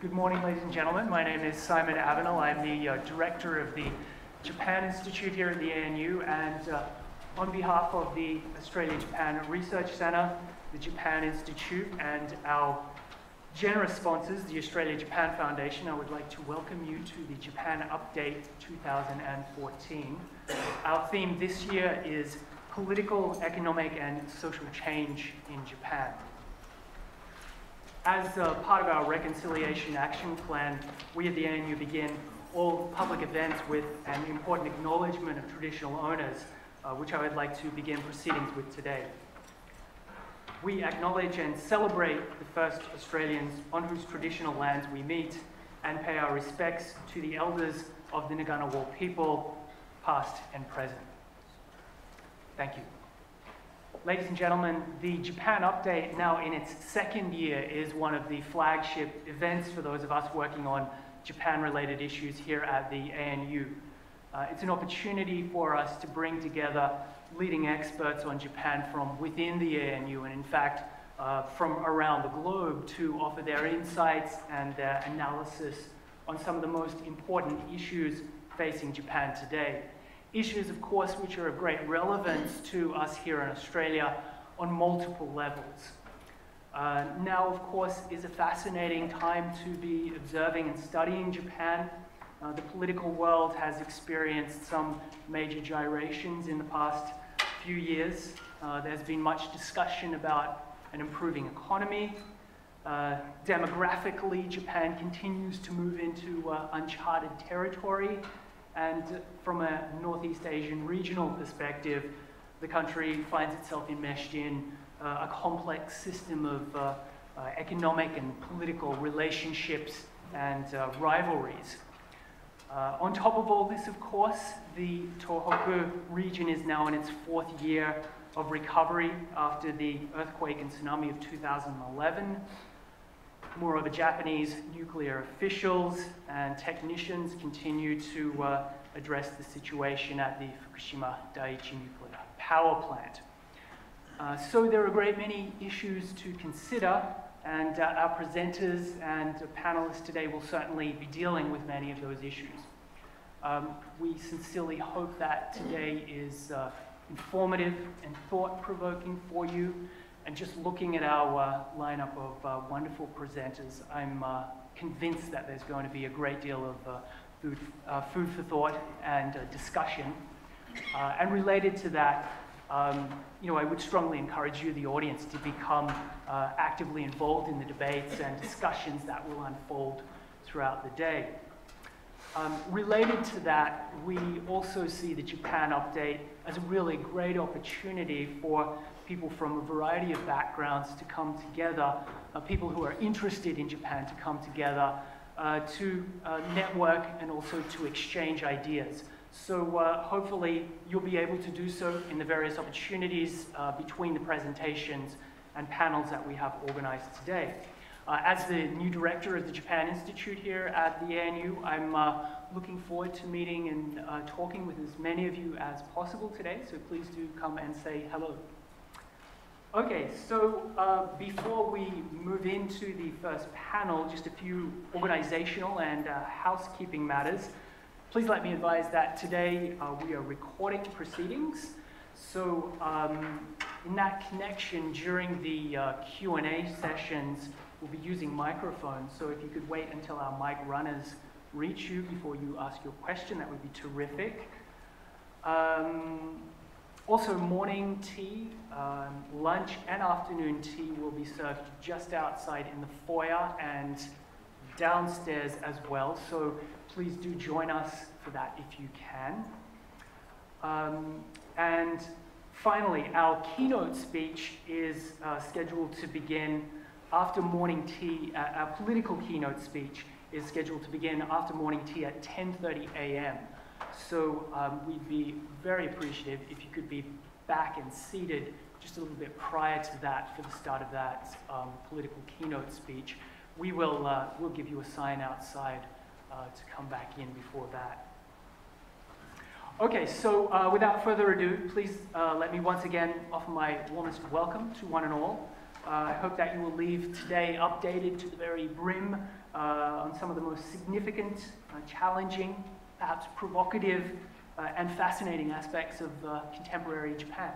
Good morning, ladies and gentlemen. My name is Simon Avenell. I'm the uh, director of the Japan Institute here at the ANU, and uh, on behalf of the Australia-Japan Research Centre, the Japan Institute, and our generous sponsors, the Australia-Japan Foundation, I would like to welcome you to the Japan Update 2014. Our theme this year is Political, Economic, and Social Change in Japan. As uh, part of our Reconciliation Action Plan, we at the ANU begin all public events with an important acknowledgement of traditional owners, uh, which I would like to begin proceedings with today. We acknowledge and celebrate the first Australians on whose traditional lands we meet and pay our respects to the elders of the Ngunnawal people, past and present. Thank you. Ladies and gentlemen, the Japan Update, now in its second year, is one of the flagship events for those of us working on Japan-related issues here at the ANU. Uh, it's an opportunity for us to bring together leading experts on Japan from within the ANU and in fact uh, from around the globe to offer their insights and their analysis on some of the most important issues facing Japan today. Issues, of course, which are of great relevance to us here in Australia on multiple levels. Uh, now, of course, is a fascinating time to be observing and studying Japan. Uh, the political world has experienced some major gyrations in the past few years. Uh, there's been much discussion about an improving economy. Uh, demographically, Japan continues to move into uh, uncharted territory and from a Northeast Asian regional perspective, the country finds itself enmeshed in uh, a complex system of uh, uh, economic and political relationships and uh, rivalries. Uh, on top of all this, of course, the Tohoku region is now in its fourth year of recovery after the earthquake and tsunami of 2011. Moreover, Japanese nuclear officials and technicians continue to uh, address the situation at the Fukushima Daiichi nuclear power plant. Uh, so there are a great many issues to consider, and uh, our presenters and panelists today will certainly be dealing with many of those issues. Um, we sincerely hope that today is uh, informative and thought-provoking for you, and just looking at our uh, lineup of uh, wonderful presenters, I'm uh, convinced that there's going to be a great deal of uh, food, uh, food for thought and uh, discussion. and related to that, um, you know, I would strongly encourage you, the audience, to become actively involved in the debates and discussions that will unfold throughout the day. Um, related to that, we also see the Japan update as a really great opportunity for people from a variety of backgrounds to come together, uh, people who are interested in Japan to come together uh, to uh, network and also to exchange ideas. So uh, hopefully you'll be able to do so in the various opportunities uh, between the presentations and panels that we have organized today. Uh, as the new director of the Japan Institute here at the ANU, I'm looking forward to meeting and talking with as many of you as possible today, so please do come and say hello. Okay, so uh, before we move into the first panel, just a few organizational and uh, housekeeping matters. Please let me advise that today uh, we are recording proceedings. So um, in that connection, during the uh, Q&A sessions, we'll be using microphones. So if you could wait until our mic runners reach you before you ask your question, that would be terrific. Um, also, morning tea, um, lunch, and afternoon tea will be served just outside in the foyer and downstairs as well. So please do join us for that if you can. Um, and finally, our keynote speech is uh, scheduled to begin after morning tea. Uh, our political keynote speech is scheduled to begin after morning tea at 10.30 a.m. So um, we'd be very appreciative if you could be back and seated just a little bit prior to that for the start of that um, political keynote speech. We will uh, we'll give you a sign outside uh, to come back in before that. Okay, so uh, without further ado, please uh, let me once again offer my warmest welcome to one and all. Uh, I hope that you will leave today updated to the very brim uh, on some of the most significant, uh, challenging, perhaps provocative, and fascinating aspects of contemporary Japan.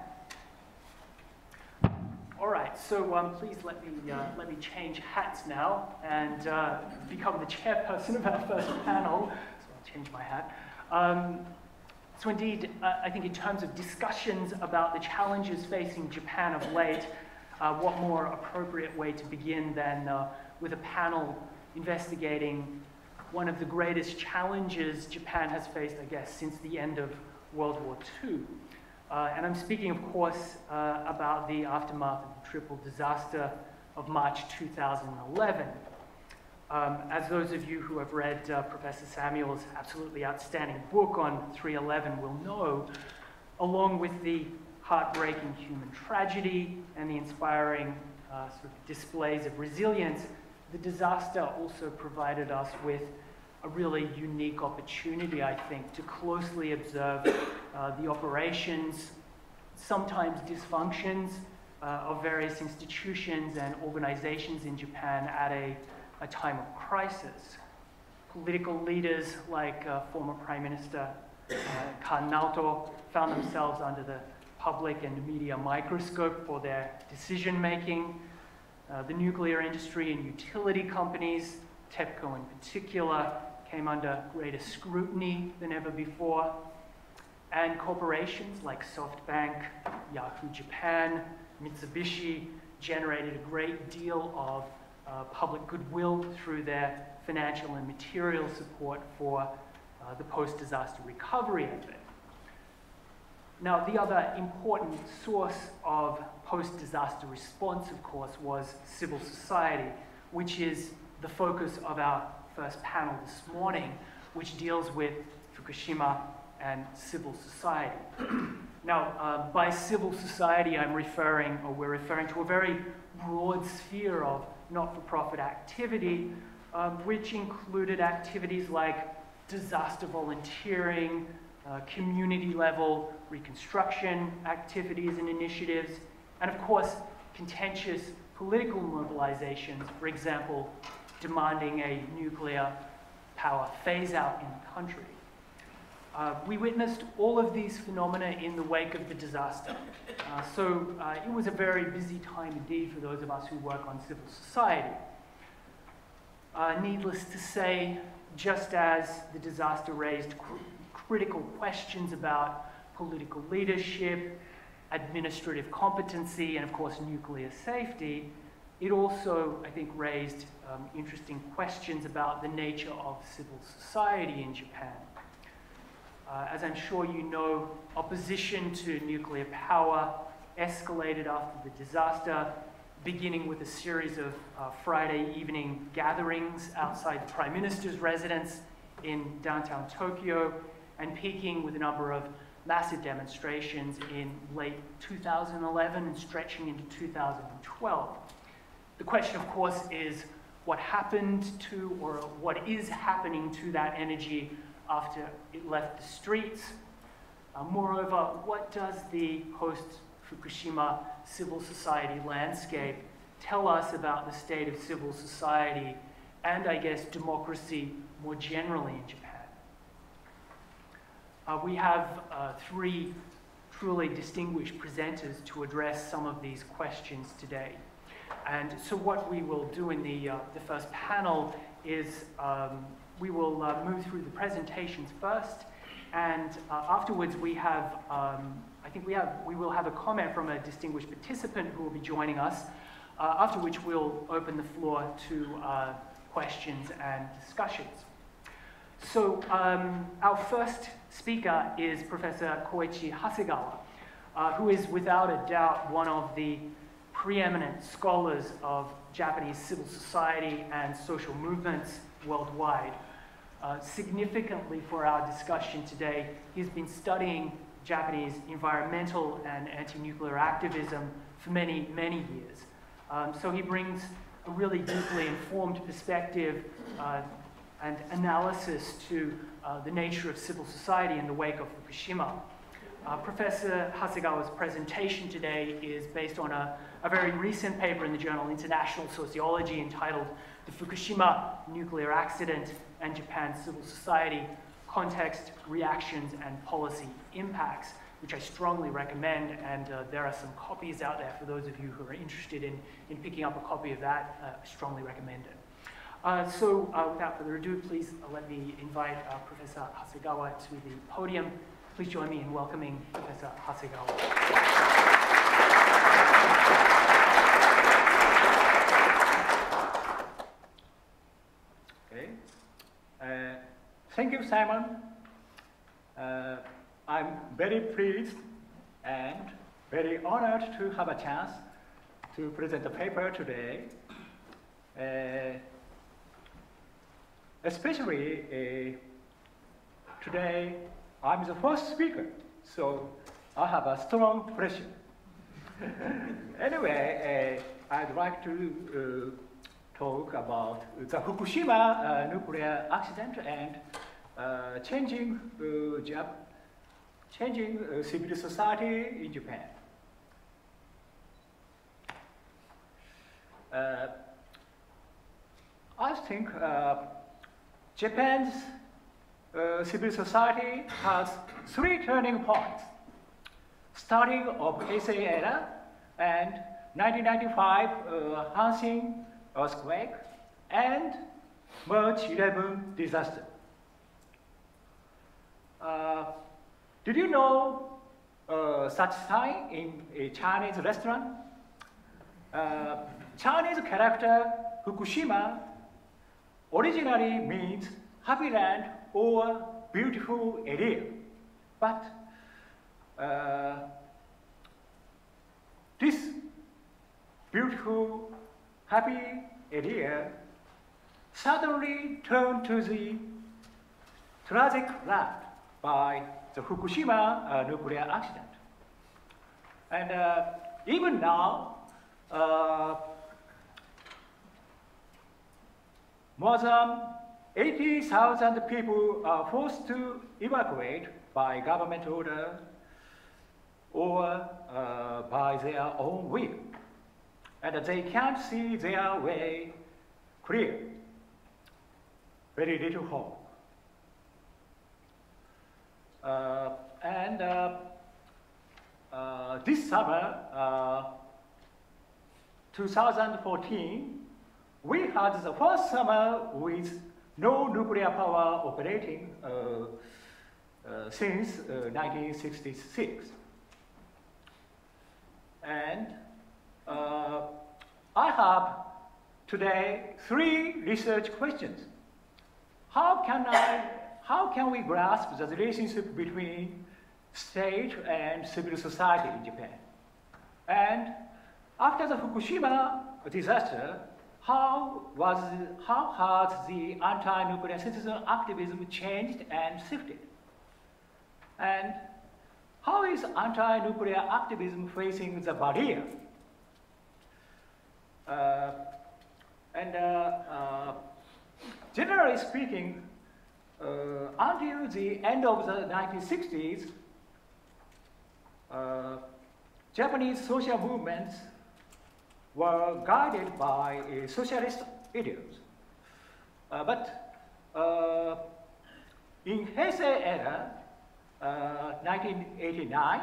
All right, so um, please let me, uh, let me change hats now and uh, become the chairperson of our first panel. So I'll change my hat. Um, so indeed, uh, I think in terms of discussions about the challenges facing Japan of late, uh, what more appropriate way to begin than uh, with a panel investigating one of the greatest challenges Japan has faced, I guess, since the end of World War II. Uh, and I'm speaking, of course, uh, about the aftermath of the triple disaster of March 2011. Um, as those of you who have read uh, Professor Samuels' absolutely outstanding book on 311 will know, along with the heartbreaking human tragedy and the inspiring uh, sort of displays of resilience, the disaster also provided us with a really unique opportunity, I think, to closely observe uh, the operations, sometimes dysfunctions uh, of various institutions and organizations in Japan at a, a time of crisis. Political leaders like uh, former Prime Minister uh, Kan Naoto found themselves under the public and media microscope for their decision making. Uh, the nuclear industry and utility companies, TEPCO in particular, came under greater scrutiny than ever before. And corporations like SoftBank, Yahoo Japan, Mitsubishi generated a great deal of uh, public goodwill through their financial and material support for uh, the post-disaster recovery effort. Now, the other important source of post-disaster response, of course, was civil society, which is the focus of our first panel this morning, which deals with Fukushima and civil society. now, uh, by civil society, I'm referring, or we're referring to a very broad sphere of not-for-profit activity, um, which included activities like disaster volunteering, uh, community level reconstruction activities and initiatives, and of course, contentious political mobilizations, for example, demanding a nuclear power phase out in the country. Uh, we witnessed all of these phenomena in the wake of the disaster. Uh, so uh, it was a very busy time indeed for those of us who work on civil society. Uh, needless to say, just as the disaster raised cr critical questions about political leadership, administrative competency, and of course nuclear safety, it also, I think, raised um, interesting questions about the nature of civil society in Japan. Uh, as I'm sure you know, opposition to nuclear power escalated after the disaster, beginning with a series of uh, Friday evening gatherings outside the Prime Minister's residence in downtown Tokyo, and peaking with a number of massive demonstrations in late 2011 and stretching into 2012. The question, of course, is what happened to or what is happening to that energy after it left the streets. Uh, moreover, what does the post-Fukushima civil society landscape tell us about the state of civil society and, I guess, democracy more generally in Japan? Uh, we have uh, three truly distinguished presenters to address some of these questions today. And so what we will do in the, uh, the first panel is um, we will uh, move through the presentations first, and uh, afterwards we have, um, I think we, have, we will have a comment from a distinguished participant who will be joining us, uh, after which we'll open the floor to questions and discussions. So um, our first speaker is Professor Koichi Hasegawa, uh, who is without a doubt one of the preeminent scholars of Japanese civil society and social movements worldwide. Uh, significantly for our discussion today, he's been studying Japanese environmental and anti-nuclear activism for many, many years. Um, so he brings a really deeply informed perspective uh, and analysis to uh, the nature of civil society in the wake of Fukushima. Uh, Professor Hasegawa's presentation today is based on a, a very recent paper in the journal International Sociology entitled The Fukushima Nuclear Accident and Japan's Civil Society Context, Reactions, and Policy Impacts, which I strongly recommend, and uh, there are some copies out there for those of you who are interested in, in picking up a copy of that. Uh, I strongly recommend it. Uh, so uh, without further ado, please uh, let me invite uh, Professor Hasegawa to the podium. Please join me in welcoming Professor Hasegawa. Okay. Uh, thank you, Simon. Uh, I'm very pleased and very honored to have a chance to present the paper today. Especially uh, today, I'm the first speaker, so I have a strong pressure. anyway, uh, I'd like to uh, talk about the Fukushima uh, nuclear accident and uh, changing, uh, Jap changing civil society in Japan. I think Japan's uh, civil society has three turning points, starting of Heisei era and 1995 uh, Hanshin earthquake and March 11 disaster. Uh, did you know uh, such sign in a Chinese restaurant? Uh, Chinese character Fukushima originally means happy land or beautiful area. But uh, this beautiful, happy area suddenly turned to the tragic land by the Fukushima uh, nuclear accident. And uh, even now, uh, more than 80,000 people are forced to evacuate by government order or uh, by their own will. And they can't see their way clear. Very little hope. Uh, and uh, uh this summer, uh, 2014, we had the first summer with no nuclear power operating uh, uh, since 1966. Uh, and I have today three research questions. How can I, how can we grasp the relationship between state and civil society in Japan? And after the Fukushima disaster, how, was, how has the anti-nuclear citizen activism changed and shifted? And how is anti-nuclear activism facing the barrier? Uh, and uh, uh, generally speaking, uh, until the end of the 1960s, uh, Japanese social movements were guided by uh, socialist ideals. Uh, but uh, in Heisei era, 1989,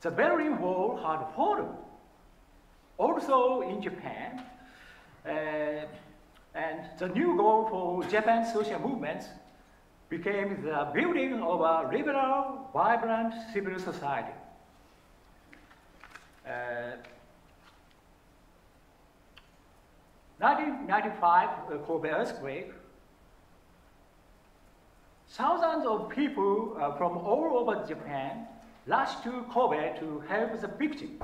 the Berlin Wall had fallen. Also in Japan, and the new goal for Japan's social movements became the building of a liberal, vibrant civil society. Uh, 1995 uh, Kobe earthquake, thousands of people uh, from all over Japan rushed to Kobe to help the victim.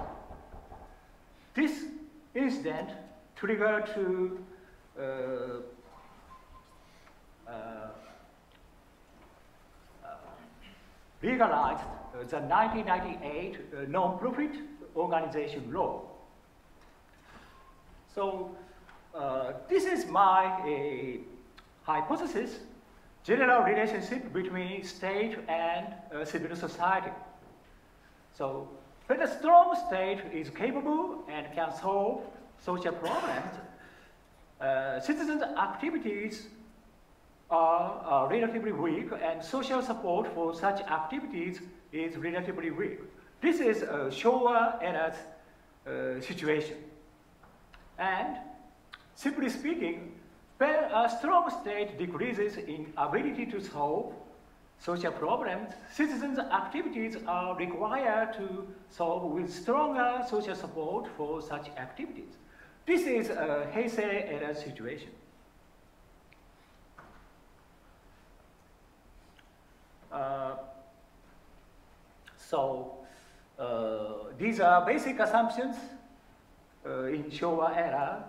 This incident triggered to uh, uh, uh legalized the 1998 non-profit organization law. So uh, this is my hypothesis. general relationship between state and uh, civil society. So when a strong state is capable and can solve social problems, uh, citizens' activities are, are, relatively weak and social support for such activities is relatively weak. This is a Showa era's uh, situation. And simply speaking, when a strong state decreases in ability to solve social problems, citizens' activities are required to solve with stronger social support for such activities. This is a Heisei era situation. Uh, so uh, these are basic assumptions uh, in Showa era,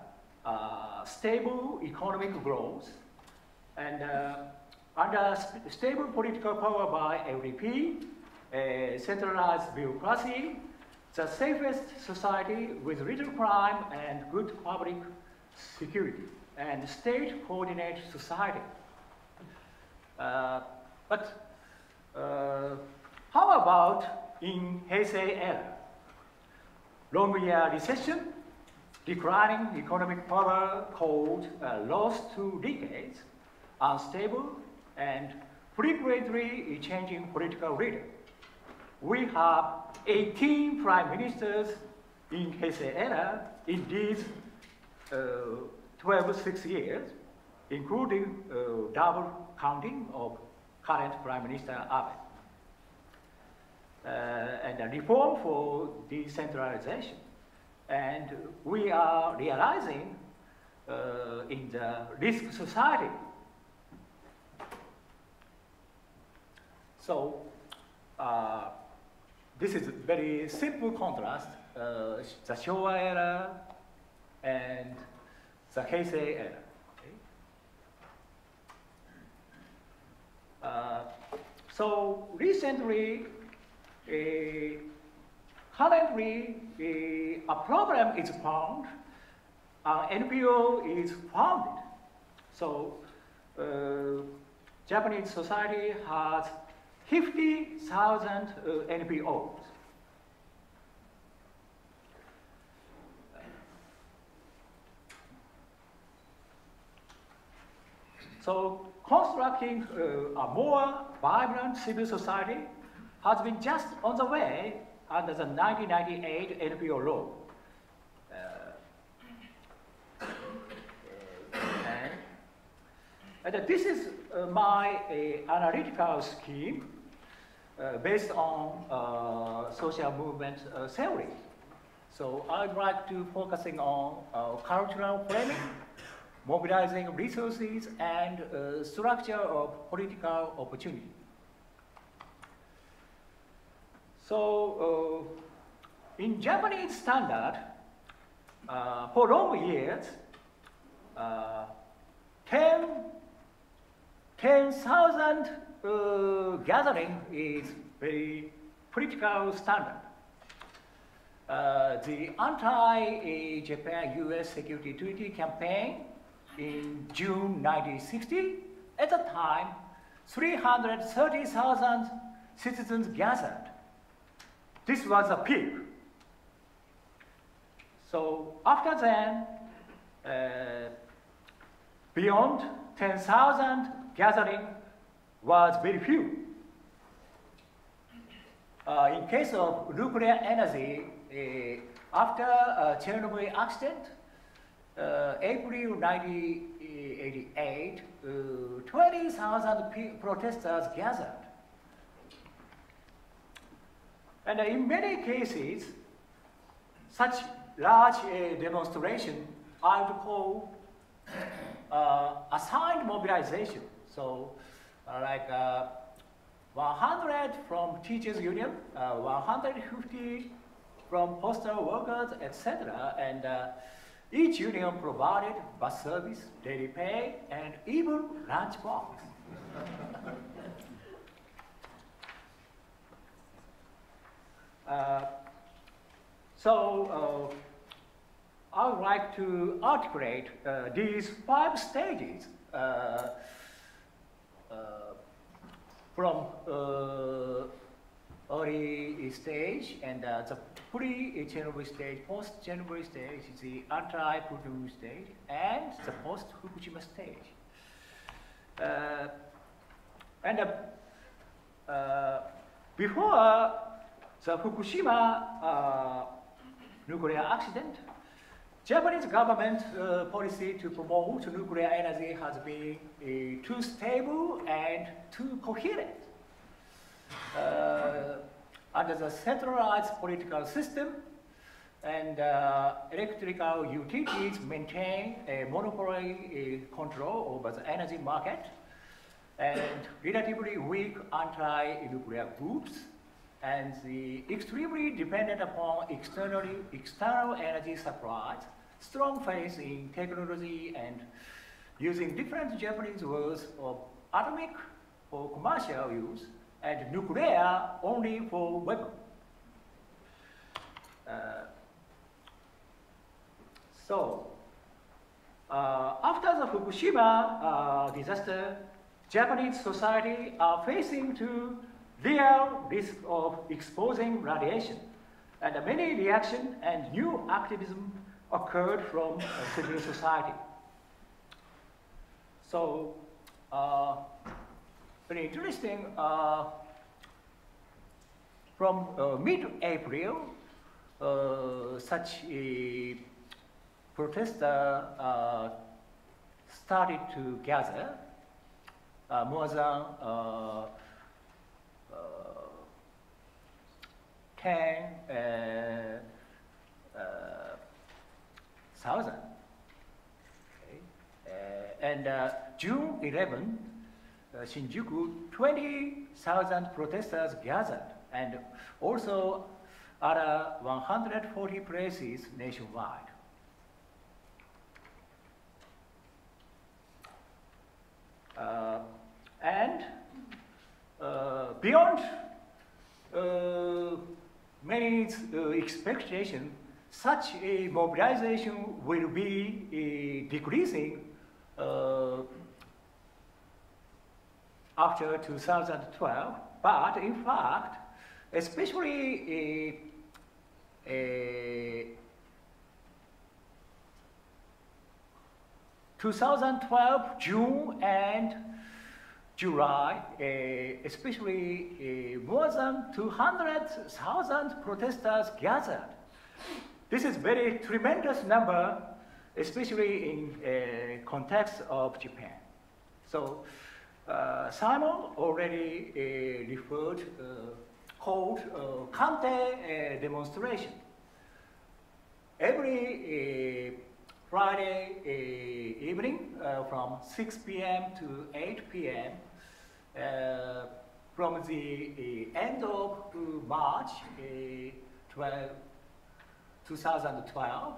uh, stable economic growth, and uh, under stable political power by LDP, centralized bureaucracy, the safest society with little crime and good public security, and state-coordinated society. Uh, but uh, how about in Heisei era? Long year recession, declining economic power called uh, lost two decades, unstable and frequently changing political leader. We have 18 prime ministers in Heisei era in these uh, 12, six years, including uh, double counting of current Prime Minister Abe. Uh, and a reform for decentralization. And we are realizing uh, in the risk society So uh, this is a very simple contrast, uh, the Showa era and the Heisei era. Okay? Uh, so recently, currently, a problem is found, an NPO is founded. So uh, Japanese society has 50,000 uh, NPOs. So constructing uh, a more vibrant civil society has been just on the way under the 1998 NPO law. Uh, and, this is uh, my uh, analytical scheme uh, based on uh, social movement uh, theory. So I'd like to focusing on cultural framing, mobilizing resources, and structure of political opportunity. So uh, in Japanese standard, uh, for long years, uh, 10 10,000 uh, gathering is very critical standard. Uh, the anti-Japan U.S. security treaty campaign in June 1960, at the time, 330,000 citizens gathered. This was a peak. So after then, uh, beyond 10,000 gathering was very few. Uh, in case of nuclear energy, uh, after uh, Chernobyl accident, uh, April 1988, uh, 20,000 protesters gathered. And in many cases, such large uh, demonstration I would call assigned mobilization. So uh, like uh, 100 from teachers union, uh, 150 from postal workers, etc. And each union provided bus service, daily pay, and even lunch box. so uh, I would like to articulate uh, these five stages uh, from uh, early stage and uh, the pre-Chernobyl stage, post-Chernobyl stage, the anti-Fukushima stage, and the post-Fukushima stage. Uh, and uh, uh, before the Fukushima uh, nuclear accident, Japanese government uh, policy to promote nuclear energy has been uh, too stable and too coherent. Uh, under the centralized political system and uh, electrical utilities maintain a monopoly uh, control over the energy market and relatively weak anti-nuclear groups and the extremely dependent upon externally, external energy supplies, strong faith in technology and using different Japanese words of atomic for commercial use and nuclear only for weapon. Uh, so, uh, after the Fukushima uh, disaster, Japanese society are facing to real risk of exposing radiation, and many reaction and new activism occurred from civil society. So, uh, very interesting. Uh, from uh, mid-April, uh, such a protester uh, started to gather uh, more than uh, 10 thousand. Okay. and June 11, uh, Shinjuku, 20,000 protesters gathered, and also other 140 places nationwide. Uh, and uh, beyond uh, many uh, expectation, such a mobilization will be uh, decreasing after 2012, but in fact, especially a, a 2012 June and July, uh, especially uh, more than 200,000 protesters gathered. This is very tremendous number, especially in uh, context of Japan. So uh, Simon already uh, referred, uh, called Kantei demonstration. Every Friday evening from 6 p.m. to 8 p.m. Uh, from the end of uh, March uh, 12, 2012,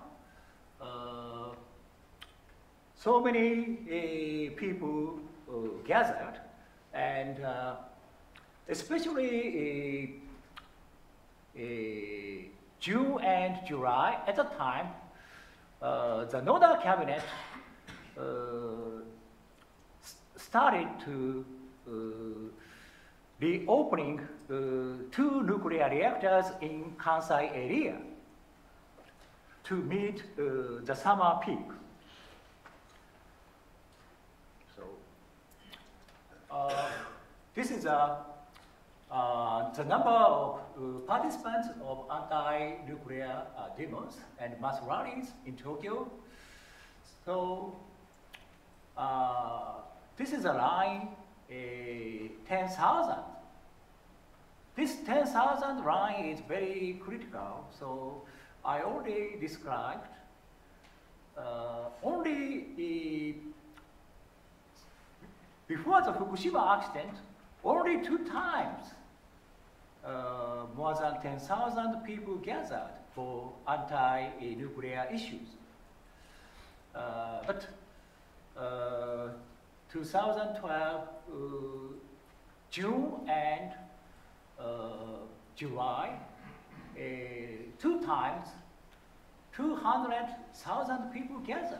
so many people uh, gathered, and uh, especially uh, June and July, at the time, the Noda cabinet started to be opening uh, two nuclear reactors in Kansai area to meet uh, the summer peak. So uh, this is a, uh, the number of uh, participants of anti-nuclear demos and mass rallies in Tokyo. So this is a line, 10,000. This 10,000 line is very critical, so I already described uh, only before the Fukushima accident, only two times uh, more than 10,000 people gathered for anti-nuclear issues. Uh, but uh, 2012, uh, June and uh, July, uh, two times, 200,000 people gathered.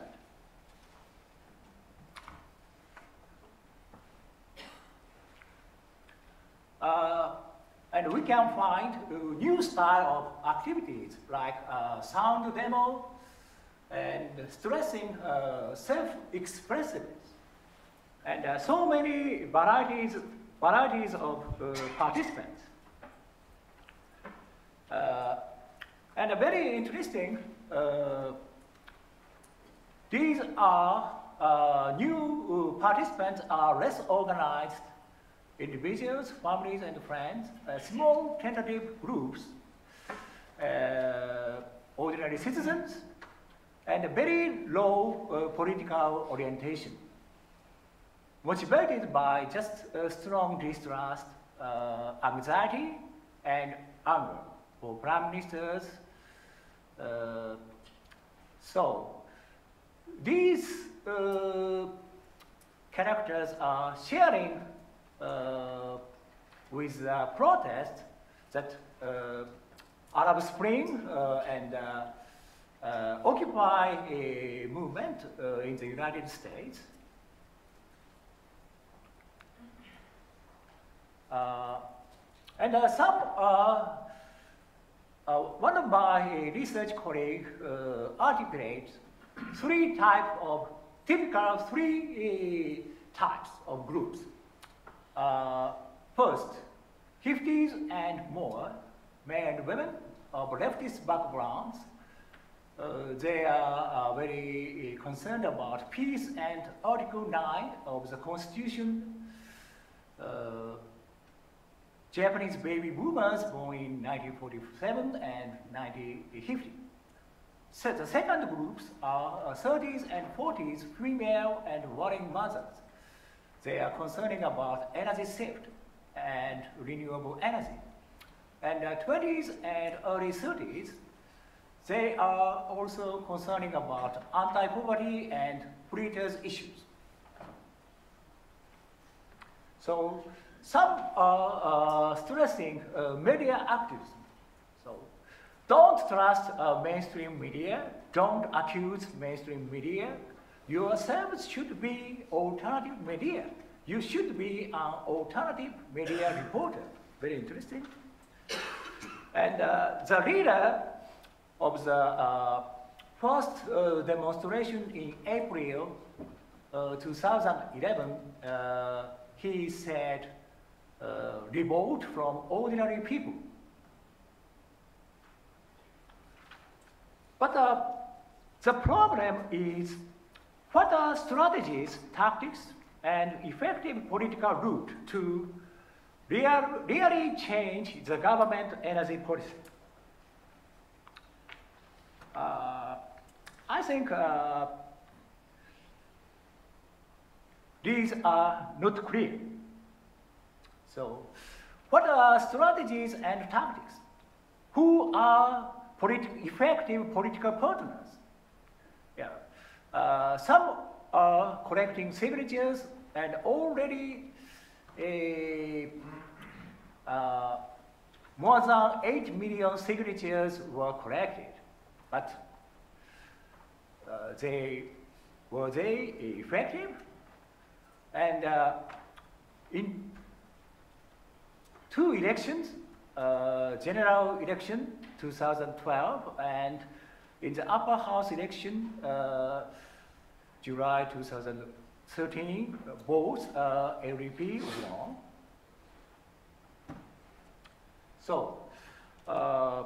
Uh, and we can find new style of activities like sound demo and stressing self-expressiveness. And uh, so many varieties, varieties of uh, participants. Uh, and very interesting, uh, these are new participants are less organized individuals, families, and friends, uh, small tentative groups, uh, ordinary citizens, and very low uh, political orientation. Motivated by just a strong distrust, uh, anxiety, and anger for prime ministers. Uh, so, these uh, characters are sharing uh, with the protest that uh, Arab Spring uh, and Occupy a movement in the United States. And some uh, one of my research colleagues uh, articulates three types of typical three uh, types of groups uh, first, 50s and more, men and women of leftist backgrounds, uh, they are uh, very concerned about peace and Article 9 of the Constitution. Uh, Japanese baby boomers born in 1947 and 1950. So the second groups are 30s uh, and 40s female and working mothers. They are concerning about energy shift and renewable energy. And uh, 20s and early 30s, they are also concerning about anti-poverty and predators issues. So some are uh, stressing uh, media activism. So don't trust uh, mainstream media, don't accuse mainstream media, yourselves should be alternative media. You should be an alternative media reporter. Very interesting. And uh, the leader of the uh, first uh, demonstration in April uh, 2011, uh, he said, uh, from ordinary people. But the problem is what are strategies, tactics, and effective political route to real, really change the government energy policy? Uh, I think uh, these are not clear. So, what are strategies and tactics? Who are politi effective political partners? Yeah. Uh, some are collecting signatures and already a, uh, more than 8 million signatures were collected. But uh, they, were they effective? And uh, in two elections, uh, general election 2012 and in the upper house election, uh, July 2013, both uh, LDP won. So, uh,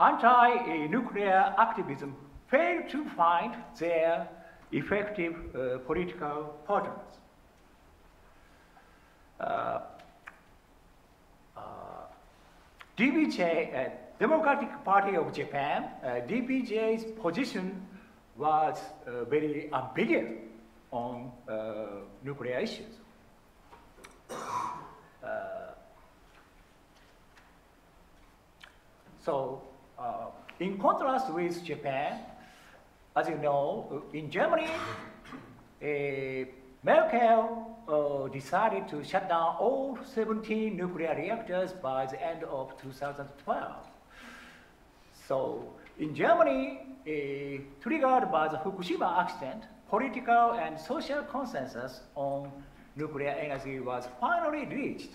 anti-nuclear activism failed to find their effective uh, political partners. Uh, uh, DPJ, Democratic Party of Japan, uh, DPJ's position was uh, very ambiguous on uh, nuclear issues. Uh, so, uh, in contrast with Japan, as you know, in Germany, a Merkel uh, decided to shut down all 17 nuclear reactors by the end of 2012. So in Germany, uh, triggered by the Fukushima accident, political and social consensus on nuclear energy was finally reached.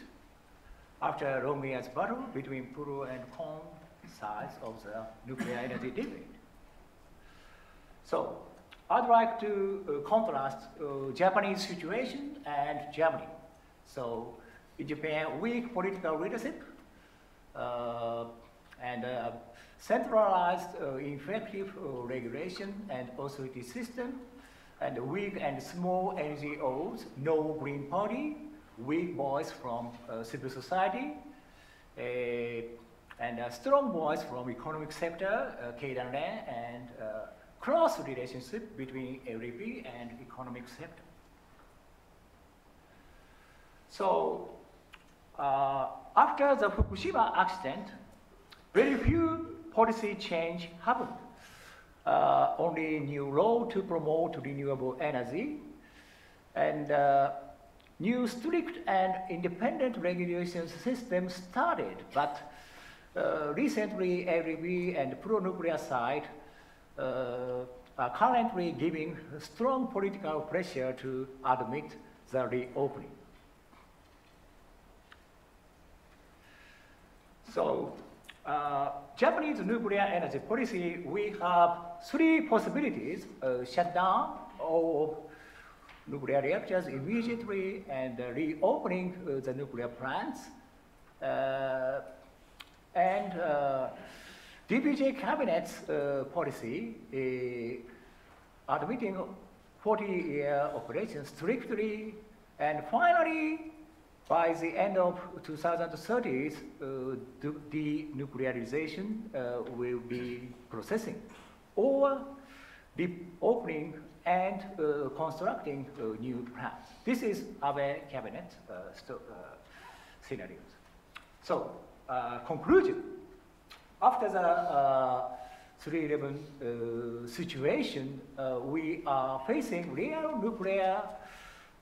after a long years battle between Puro and Kon sides of the nuclear energy debate. So I'd like to uh, contrast uh, Japanese situation and Germany. So in Japan, weak political leadership uh, and uh, centralized uh, effective uh, regulation and authority system and weak and small NGOs, no Green Party, weak voice from civil society, and a strong voice from economic sector, uh, and cross relationship between LDP and economic sector. So uh, after the Fukushima accident, very few policy change happened. Uh, only new law to promote renewable energy and uh, new strict and independent regulation system started, but uh, recently LDP and pro-nuclear side are currently giving strong political pressure to admit the reopening. So, uh, Japanese nuclear energy policy, we have three possibilities, uh, shut down all nuclear reactors immediately and uh, reopening uh, the nuclear plants. Uh, and uh, DPJ cabinet's uh, policy uh, admitting 40-year operations strictly, and finally, by the end of 2030s, uh, denuclearization uh, will be processing, or the opening and uh, constructing uh, new plants. This is our cabinet uh, scenarios. So, conclusion after the uh, 311 uh, situation, uh, we are facing real nuclear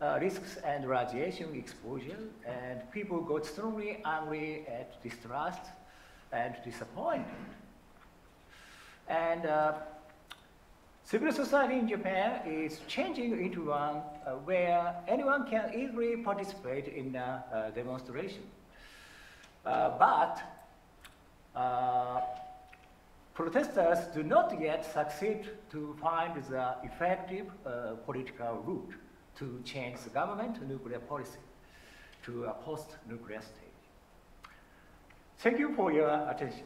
uh, risks and radiation exposure, and people got strongly angry at distrust and disappointed. And uh, civil society in Japan is changing into one uh, where anyone can easily participate in a demonstration. but uh, protesters do not yet succeed to find the effective uh, political route to change the government nuclear policy to a post-nuclear state. Thank you for your attention.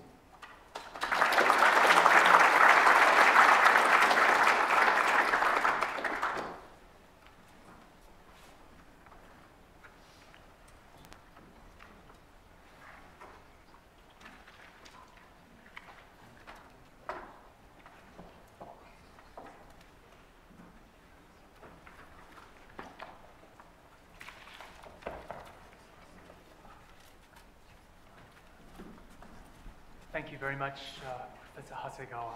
Thank you very much, uh, Professor Hasegawa.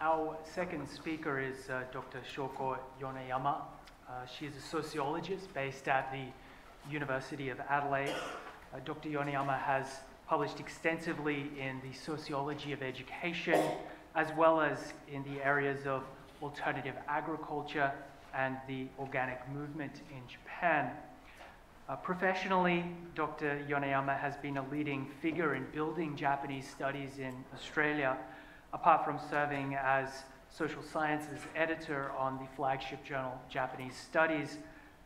Our second speaker is uh, Dr. Shoko Yoneyama. Uh, she is a sociologist based at the University of Adelaide. Uh, Dr. Yoneyama has published extensively in the sociology of education, as well as in the areas of alternative agriculture and the organic movement in Japan. Uh, professionally, Dr. Yoneyama has been a leading figure in building Japanese studies in Australia, apart from serving as social sciences editor on the flagship journal Japanese Studies.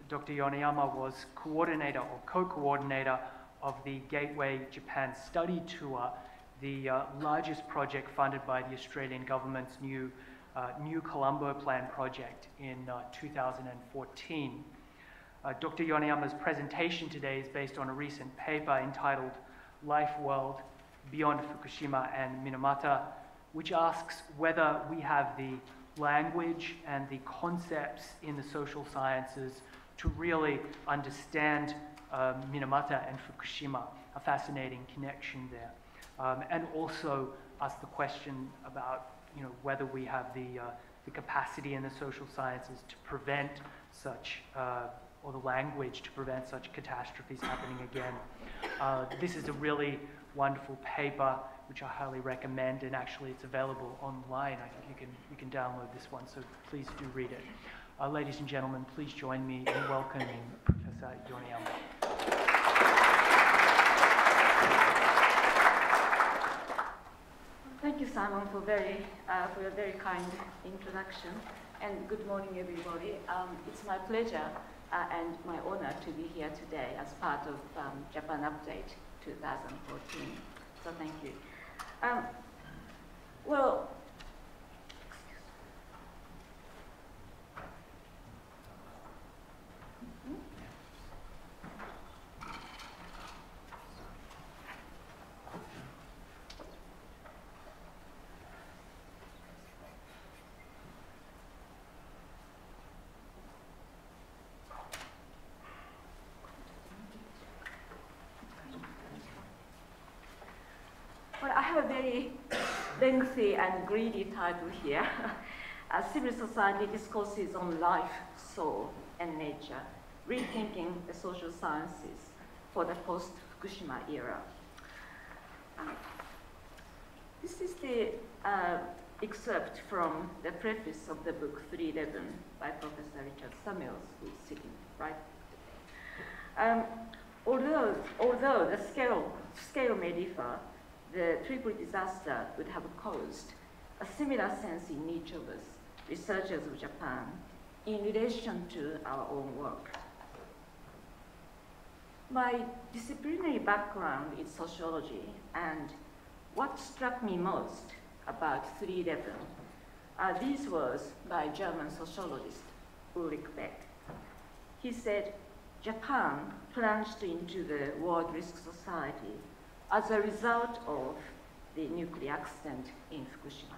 Dr. Yoneyama was coordinator or co-coordinator of the Gateway Japan Study Tour, the uh, largest project funded by the Australian government's new uh, New Colombo Plan project in uh, 2014. Uh, Dr. Yoneyama's presentation today is based on a recent paper entitled Life World Beyond Fukushima and Minamata, which asks whether we have the language and the concepts in the social sciences to really understand uh, Minamata and Fukushima, a fascinating connection there. Um, and also ask the question about you know, whether we have the, uh, the capacity in the social sciences to prevent such uh, or the language to prevent such catastrophes happening again. Uh, this is a really wonderful paper which I highly recommend and actually it's available online. I think you can, you can download this one, so please do read it. Uh, ladies and gentlemen, please join me in welcoming Professor Yoneyama. Thank you, Simon, for very uh, for your very kind introduction, and good morning, everybody. Um, it's my pleasure uh, and my honor to be here today as part of um, Japan Update 2014. So thank you. Um, well, Well, I have a very lengthy and greedy title here. civil society discourses on life, soul, and nature, rethinking the social sciences for the post-Fukushima era. This is the uh, excerpt from the preface of the book 311 by Professor Richard Samuels, who is sitting right um, although, although the scale, scale may differ, the triple disaster would have caused a similar sense in each of us, researchers of Japan, in relation to our own work. My disciplinary background is sociology, and what struck me most about 311 are these words by German sociologist Ulrich Beck. He said, Japan plunged into the World Risk Society as a result of the nuclear accident in Fukushima.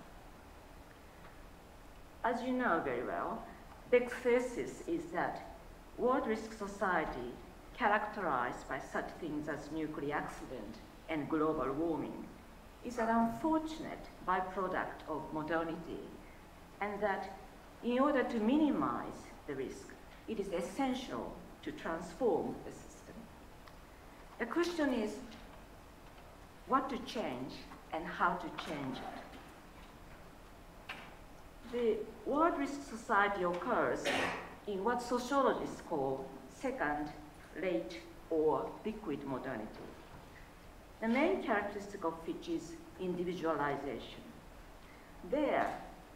As you know very well, Beck's thesis is that World Risk Society, characterized by such things as nuclear accident and global warming, is an unfortunate byproduct of modernity, and that in order to minimize the risk, it is essential to transform the system. The question is what to change and how to change it. The World Risk Society occurs in what sociologists call second, late, or liquid modernity. The main characteristic of which is individualization. There,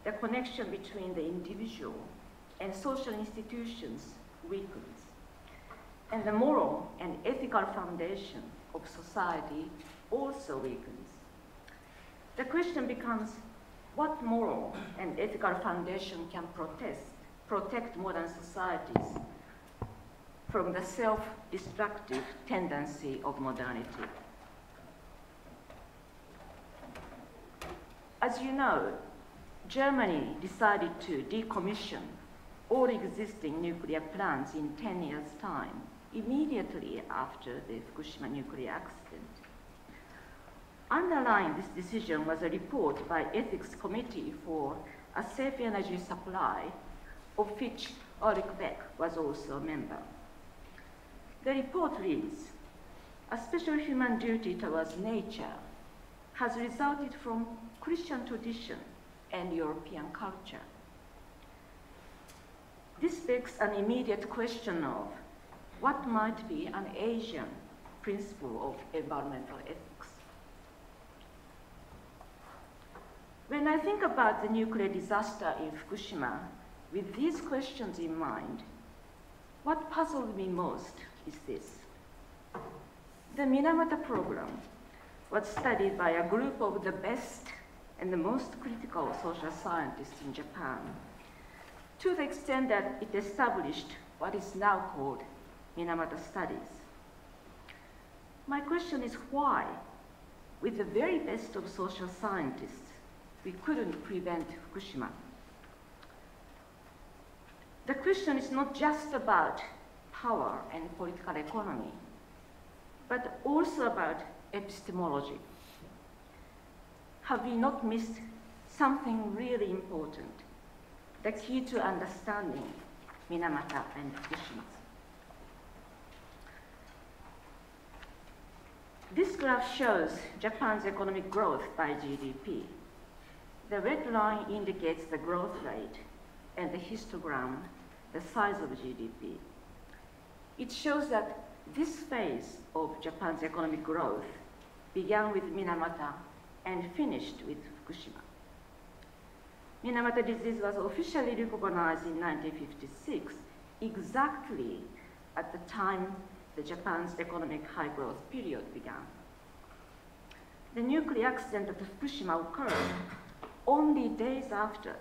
the connection between the individual and social institutions weakens, and the moral and ethical foundation of society also weakens. The question becomes, what moral and ethical foundation can protest, protect modern societies from the self-destructive tendency of modernity? As you know, Germany decided to decommission all existing nuclear plants in 10 years' time, immediately after the Fukushima nuclear accident. Underlying this decision was a report by Ethics Committee for a Safe Energy Supply, of which Ulrich Beck was also a member. The report reads, a special human duty towards nature has resulted from Christian tradition and European culture. This begs an immediate question of what might be an Asian principle of environmental ethics. When I think about the nuclear disaster in Fukushima, with these questions in mind, what puzzled me most is this. The Minamata program was studied by a group of the best and the most critical social scientists in Japan, to the extent that it established what is now called Minamata studies. My question is why, with the very best of social scientists, we couldn't prevent Fukushima. The question is not just about power and political economy, but also about epistemology. Have we not missed something really important, the key to understanding Minamata and Fukushima? This graph shows Japan's economic growth by GDP. The red line indicates the growth rate, and the histogram, the size of GDP. It shows that this phase of Japan's economic growth began with Minamata and finished with Fukushima. Minamata disease was officially recognized in 1956, exactly at the time the Japan's economic high growth period began. The nuclear accident at Fukushima occurred only days after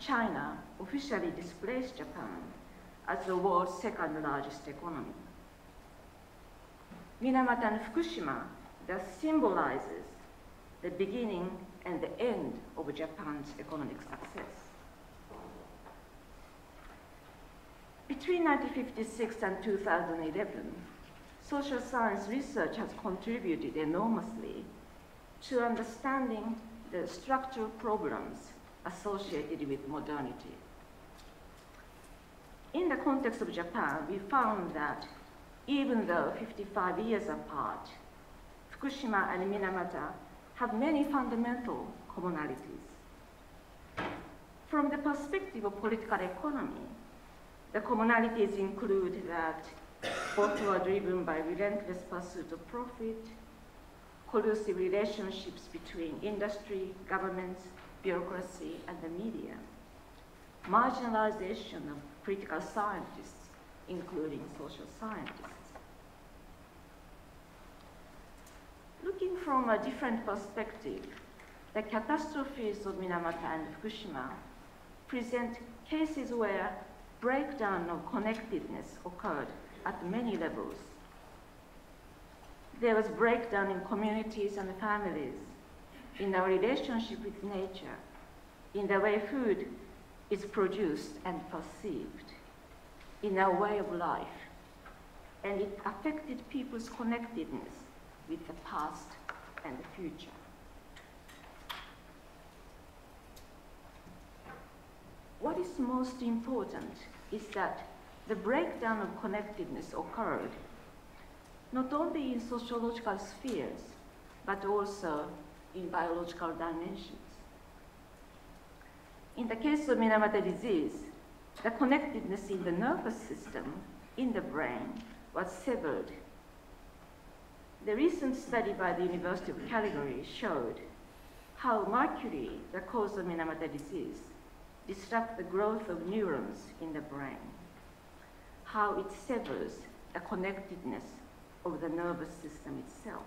China officially displaced Japan as the world's second largest economy. Minamata and Fukushima thus symbolizes the beginning and the end of Japan's economic success. Between 1956 and 2011, social science research has contributed enormously to understanding the structural problems associated with modernity. In the context of Japan, we found that even though 55 years apart, Fukushima and Minamata have many fundamental commonalities. From the perspective of political economy, the commonalities include that both were driven by relentless pursuit of profit, collusive relationships between industry, governments, bureaucracy, and the media, marginalization of critical scientists, including social scientists. Looking from a different perspective, the catastrophes of Minamata and Fukushima present cases where breakdown of connectedness occurred at many levels. There was breakdown in communities and families, in our relationship with nature, in the way food is produced and perceived, in our way of life, and it affected people's connectedness with the past and the future. What is most important is that the breakdown of connectedness occurred not only in sociological spheres, but also in biological dimensions. In the case of Minamata disease, the connectedness in the nervous system in the brain was severed. The recent study by the University of Calgary showed how mercury, the cause of Minamata disease, disrupts the growth of neurons in the brain, how it severs the connectedness of the nervous system itself.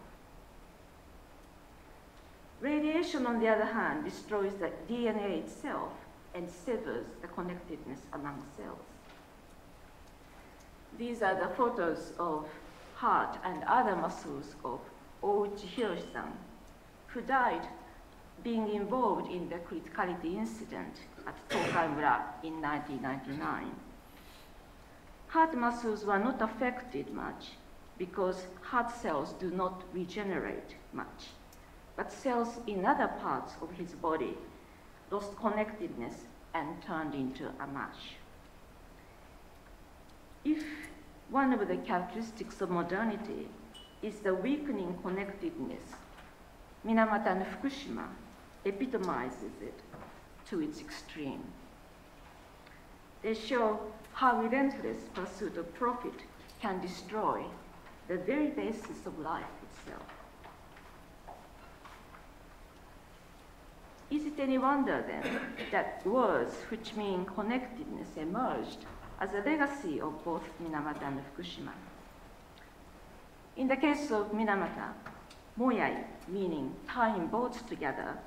Radiation, on the other hand, destroys the DNA itself and severs the connectedness among cells. These are the photos of heart and other muscles of Ouchi Hiroshi-san, who died being involved in the criticality incident at Tokaimura in 1999. Heart muscles were not affected much because heart cells do not regenerate much but cells in other parts of his body lost connectedness and turned into a mash. If one of the characteristics of modernity is the weakening connectedness, Minamata and Fukushima epitomizes it to its extreme. They show how relentless pursuit of profit can destroy the very basis of life itself. Is it any wonder then that words which mean connectedness emerged as a legacy of both Minamata and Fukushima? In the case of Minamata, moyai, meaning tying boats together,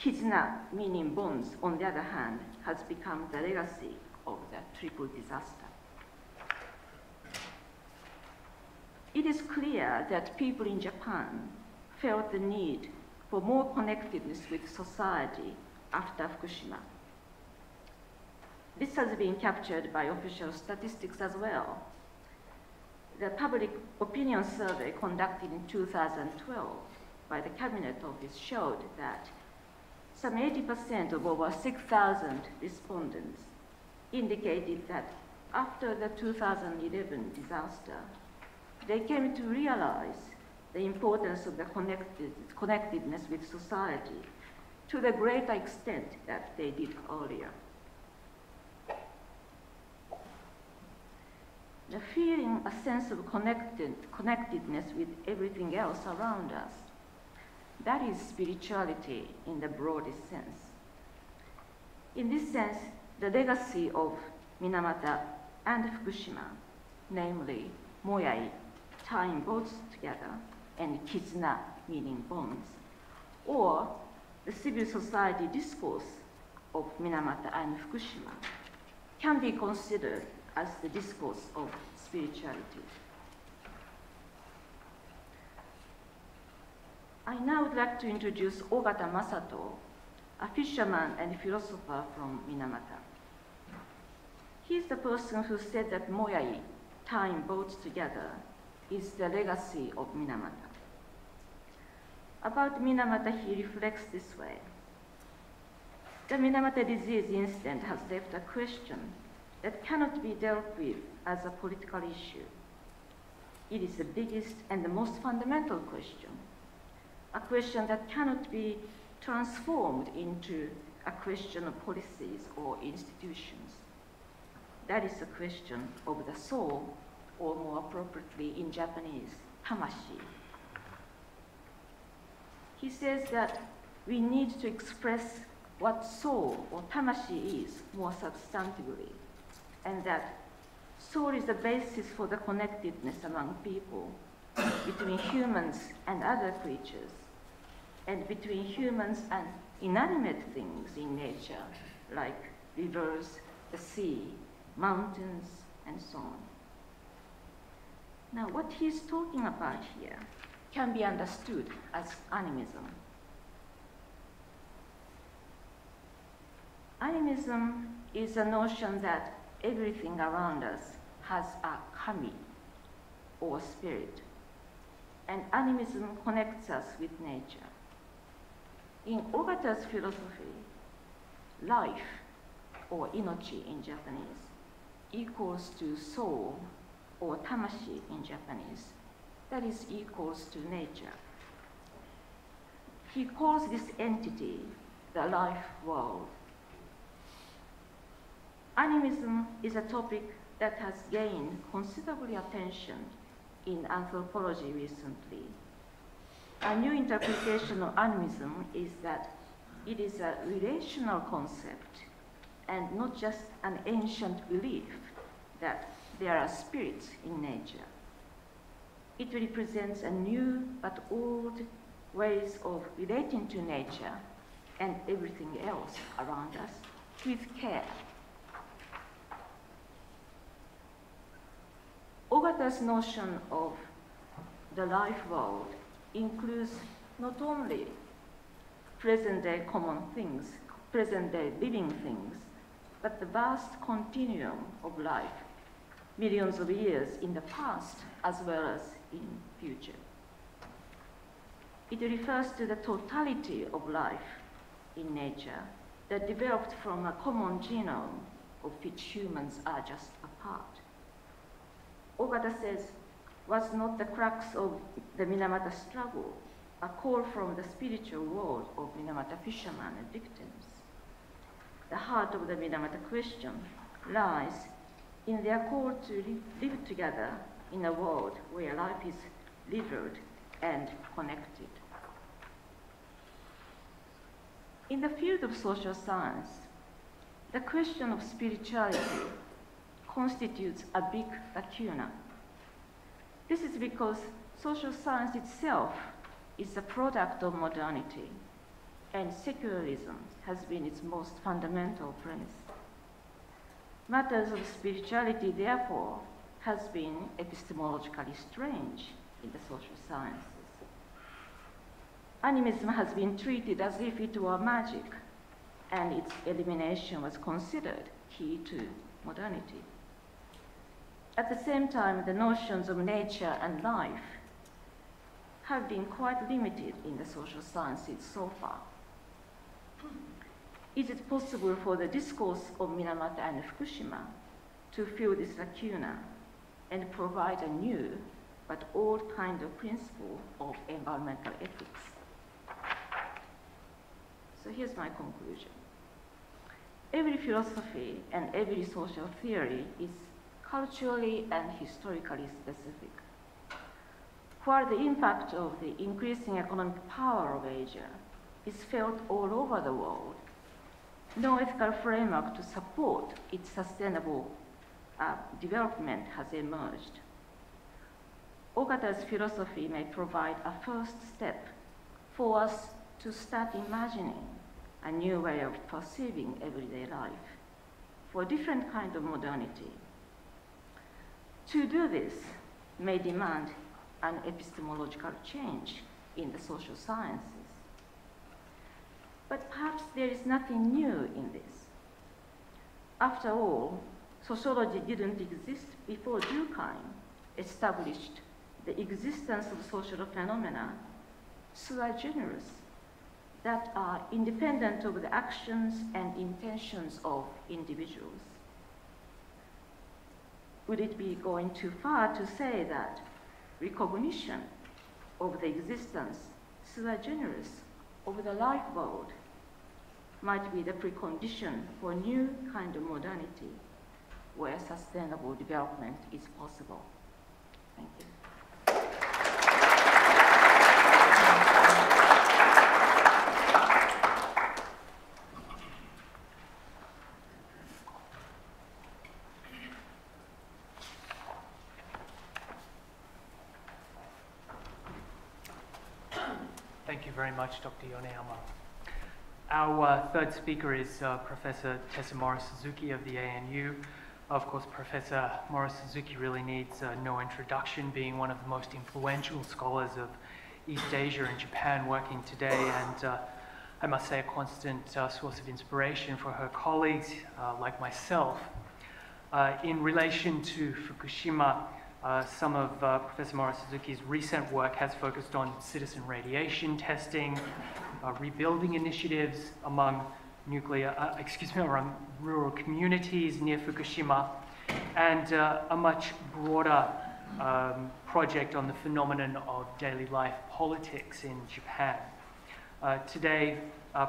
kizuna, meaning bonds, on the other hand, has become the legacy of the triple disaster. It is clear that people in Japan felt the need for more connectedness with society after Fukushima. This has been captured by official statistics as well. The public opinion survey conducted in 2012 by the Cabinet Office showed that some 80% of over 6,000 respondents indicated that after the 2011 disaster, they came to realize the importance of the connected, connectedness with society to the greater extent that they did earlier. The feeling a sense of connected, connectedness with everything else around us That is spirituality in the broadest sense. In this sense, the legacy of Minamata and Fukushima, namely Moyai, tying boats together, and Kizuna, meaning bonds, or the civil society discourse of Minamata and Fukushima, can be considered as the discourse of spirituality. I now would like to introduce Ogata Masato, a fisherman and philosopher from Minamata. He is the person who said that Moyai, tying boats together, is the legacy of Minamata. About Minamata, he reflects this way. The Minamata disease incident has left a question that cannot be dealt with as a political issue. It is the biggest and the most fundamental question, a question that cannot be transformed into a question of policies or institutions. That is the question of the soul, or more appropriately in Japanese, tamashi. He says that we need to express what soul or tamashi is more substantively, and that soul is the basis for the connectedness among people, between humans and other creatures, and between humans and inanimate things in nature, like rivers, the sea, mountains, and so on. Now, what he's talking about here can be understood as animism. Animism is a notion that everything around us has a kami, or spirit, and animism connects us with nature. In Ogata's philosophy, life, or inochi in Japanese, equals to soul, or tamashi in Japanese, that is equals to nature. He calls this entity the life world. Animism is a topic that has gained considerable attention in anthropology recently. A new interpretation of animism is that it is a relational concept and not just an ancient belief that there are spirits in nature. It represents a new but old ways of relating to nature and everything else around us with care. Ogata's notion of the life world includes not only present day common things, present day living things, but the vast continuum of life, millions of years in the past as well as in future. It refers to the totality of life in nature that developed from a common genome of which humans are just a part. Ogata says, was not the crux of the Minamata struggle a call from the spiritual world of Minamata fishermen and victims? The heart of the Minamata question lies in their call to live, live together in a world where life is lived and connected. In the field of social science, the question of spirituality constitutes a big lacuna. This is because social science itself is a product of modernity, and secularism has been its most fundamental premise. Matters of spirituality, therefore, has been epistemologically strange in the social sciences. Animism has been treated as if it were magic, and its elimination was considered key to modernity. At the same time, the notions of nature and life have been quite limited in the social sciences so far. Is it possible for the discourse of Minamata and Fukushima to fill this lacuna and provide a new but old kind of principle of environmental ethics? So here's my conclusion. Every philosophy and every social theory is culturally and historically specific. while the impact of the increasing economic power of Asia is felt all over the world, no ethical framework to support its sustainable uh, development has emerged. Ogata's philosophy may provide a first step for us to start imagining a new way of perceiving everyday life for a different kind of modernity. To do this may demand an epistemological change in the social sciences. But perhaps there is nothing new in this. After all, sociology didn't exist before Durkheim established the existence of social phenomena sui generis that are independent of the actions and intentions of individuals. Would it be going too far to say that recognition of the existence sui generis of the life world might be the precondition for a new kind of modernity where sustainable development is possible? Thank you. Thank you very much, Dr. Yoneyama. Our uh, third speaker is uh, Professor Tessa Morris Suzuki of the ANU. Of course, Professor Morris Suzuki really needs uh, no introduction, being one of the most influential scholars of East Asia and Japan working today, and uh, I must say a constant uh, source of inspiration for her colleagues uh, like myself. In relation to Fukushima, some of Professor Morris Suzuki's recent work has focused on citizen radiation testing, uh, rebuilding initiatives among nuclear, uh, excuse me, around rural communities near Fukushima, and uh, a much broader um, project on the phenomenon of daily life politics in Japan. Uh, today,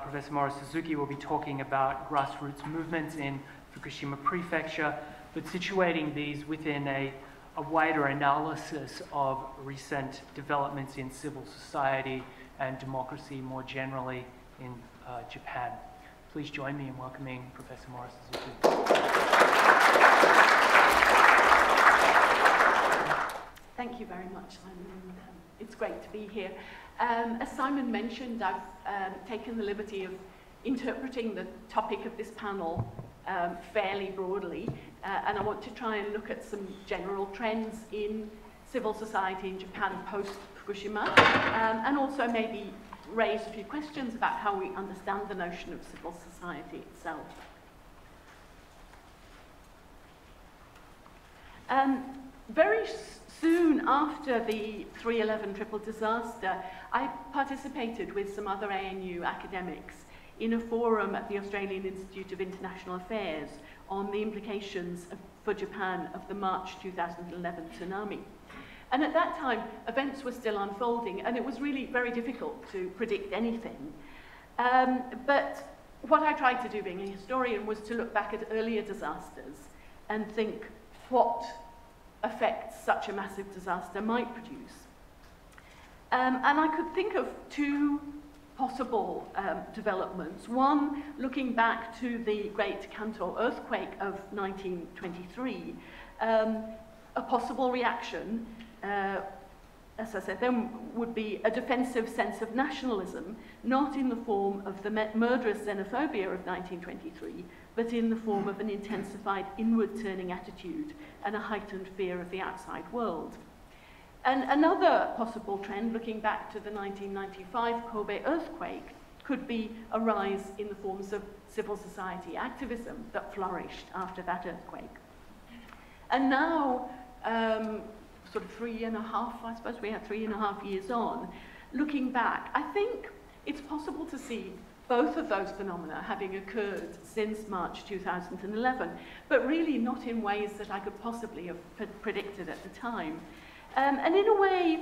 Professor Morris Suzuki will be talking about grassroots movements in Fukushima Prefecture, but situating these within a a wider analysis of recent developments in civil society and democracy more generally in uh, Japan. Please join me in welcoming Professor Morris Suzuki. Thank you very much, Simon. It's great to be here. Um, as Simon mentioned, I've um, taken the liberty of interpreting the topic of this panel um, fairly broadly. Uh, and I want to try and look at some general trends in civil society in Japan post-Fukushima, um, and also maybe raise a few questions about how we understand the notion of civil society itself. Um, very soon after the 311 triple disaster, I participated with some other ANU academics in a forum at the Australian Institute of International Affairs on the implications of, for Japan of the March 2011 tsunami. And at that time, events were still unfolding, and it was really very difficult to predict anything. Um, but what I tried to do, being a historian, was to look back at earlier disasters and think what effects such a massive disaster might produce. Um, and I could think of two possible um, developments. One, looking back to the Great Kanto earthquake of 1923, um, a possible reaction, uh, as I said, then would be a defensive sense of nationalism, not in the form of the murderous xenophobia of 1923, but in the form of an intensified inward-turning attitude and a heightened fear of the outside world. And another possible trend, looking back to the 1995 Kobe earthquake, could be a rise in the forms of civil society activism that flourished after that earthquake. And now, um, sort of three and a half, I suppose we are three and a half years on, looking back, I think it's possible to see both of those phenomena having occurred since March 2011, but really not in ways that I could possibly have predicted at the time. Um, and in a way,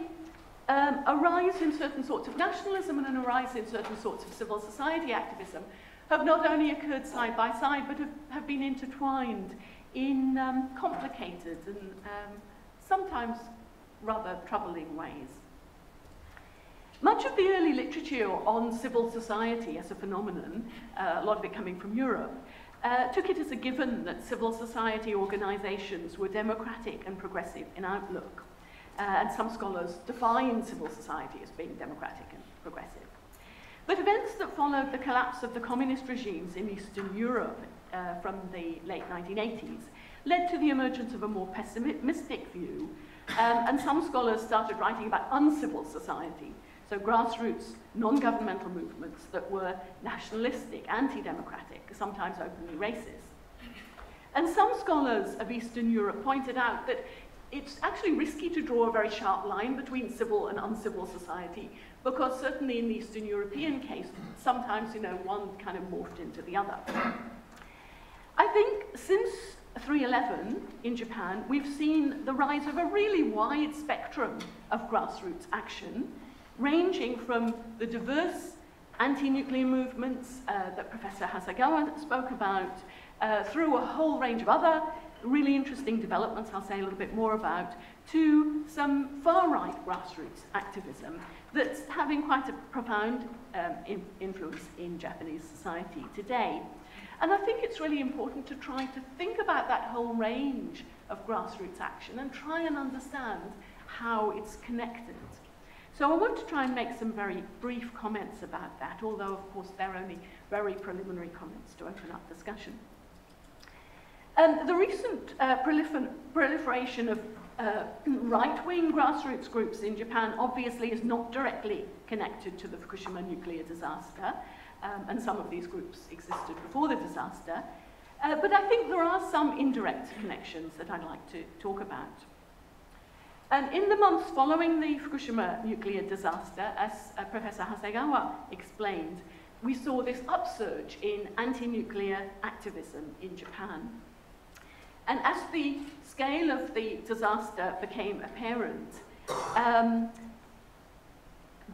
um, a rise in certain sorts of nationalism and a rise in certain sorts of civil society activism have not only occurred side by side, but have, have been intertwined in um, complicated and um, sometimes rather troubling ways. Much of the early literature on civil society as a phenomenon, uh, a lot of it coming from Europe, uh, took it as a given that civil society organizations were democratic and progressive in outlook. Uh, and some scholars define civil society as being democratic and progressive. But events that followed the collapse of the communist regimes in Eastern Europe uh, from the late 1980s led to the emergence of a more pessimistic view, um, and some scholars started writing about uncivil society, so grassroots, non-governmental movements that were nationalistic, anti-democratic, sometimes openly racist. And some scholars of Eastern Europe pointed out that it's actually risky to draw a very sharp line between civil and uncivil society because certainly in the Eastern European case, sometimes, you know, one kind of morphed into the other. I think since 311 in Japan, we've seen the rise of a really wide spectrum of grassroots action, ranging from the diverse anti-nuclear movements uh, that Professor Hasegawa spoke about, uh, through a whole range of other really interesting developments I'll say a little bit more about, to some far-right grassroots activism that's having quite a profound um, in influence in Japanese society today. And I think it's really important to try to think about that whole range of grassroots action and try and understand how it's connected. So I want to try and make some very brief comments about that, although of course they're only very preliminary comments to open up discussion. Um, the recent uh, prolifer proliferation of uh, right-wing grassroots groups in Japan obviously is not directly connected to the Fukushima nuclear disaster, um, and some of these groups existed before the disaster. Uh, but I think there are some indirect connections that I'd like to talk about. And in the months following the Fukushima nuclear disaster, as uh, Professor Hasegawa explained, we saw this upsurge in anti-nuclear activism in Japan. And as the scale of the disaster became apparent, um,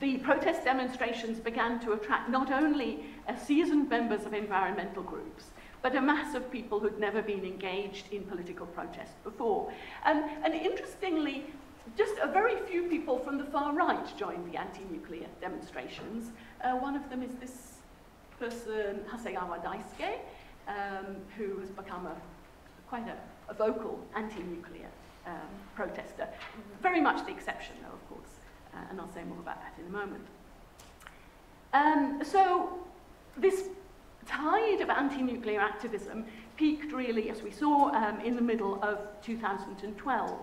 the protest demonstrations began to attract not only seasoned members of environmental groups, but a mass of people who'd never been engaged in political protest before. Um, and interestingly, just a very few people from the far right joined the anti-nuclear demonstrations. Uh, one of them is this person, Hasegawa Daisuke, um, who has become a, quite a, a vocal anti-nuclear um, protester. Very much the exception, though, of course, uh, and I'll say more about that in a moment. Um, so this tide of anti-nuclear activism peaked really, as we saw, um, in the middle of 2012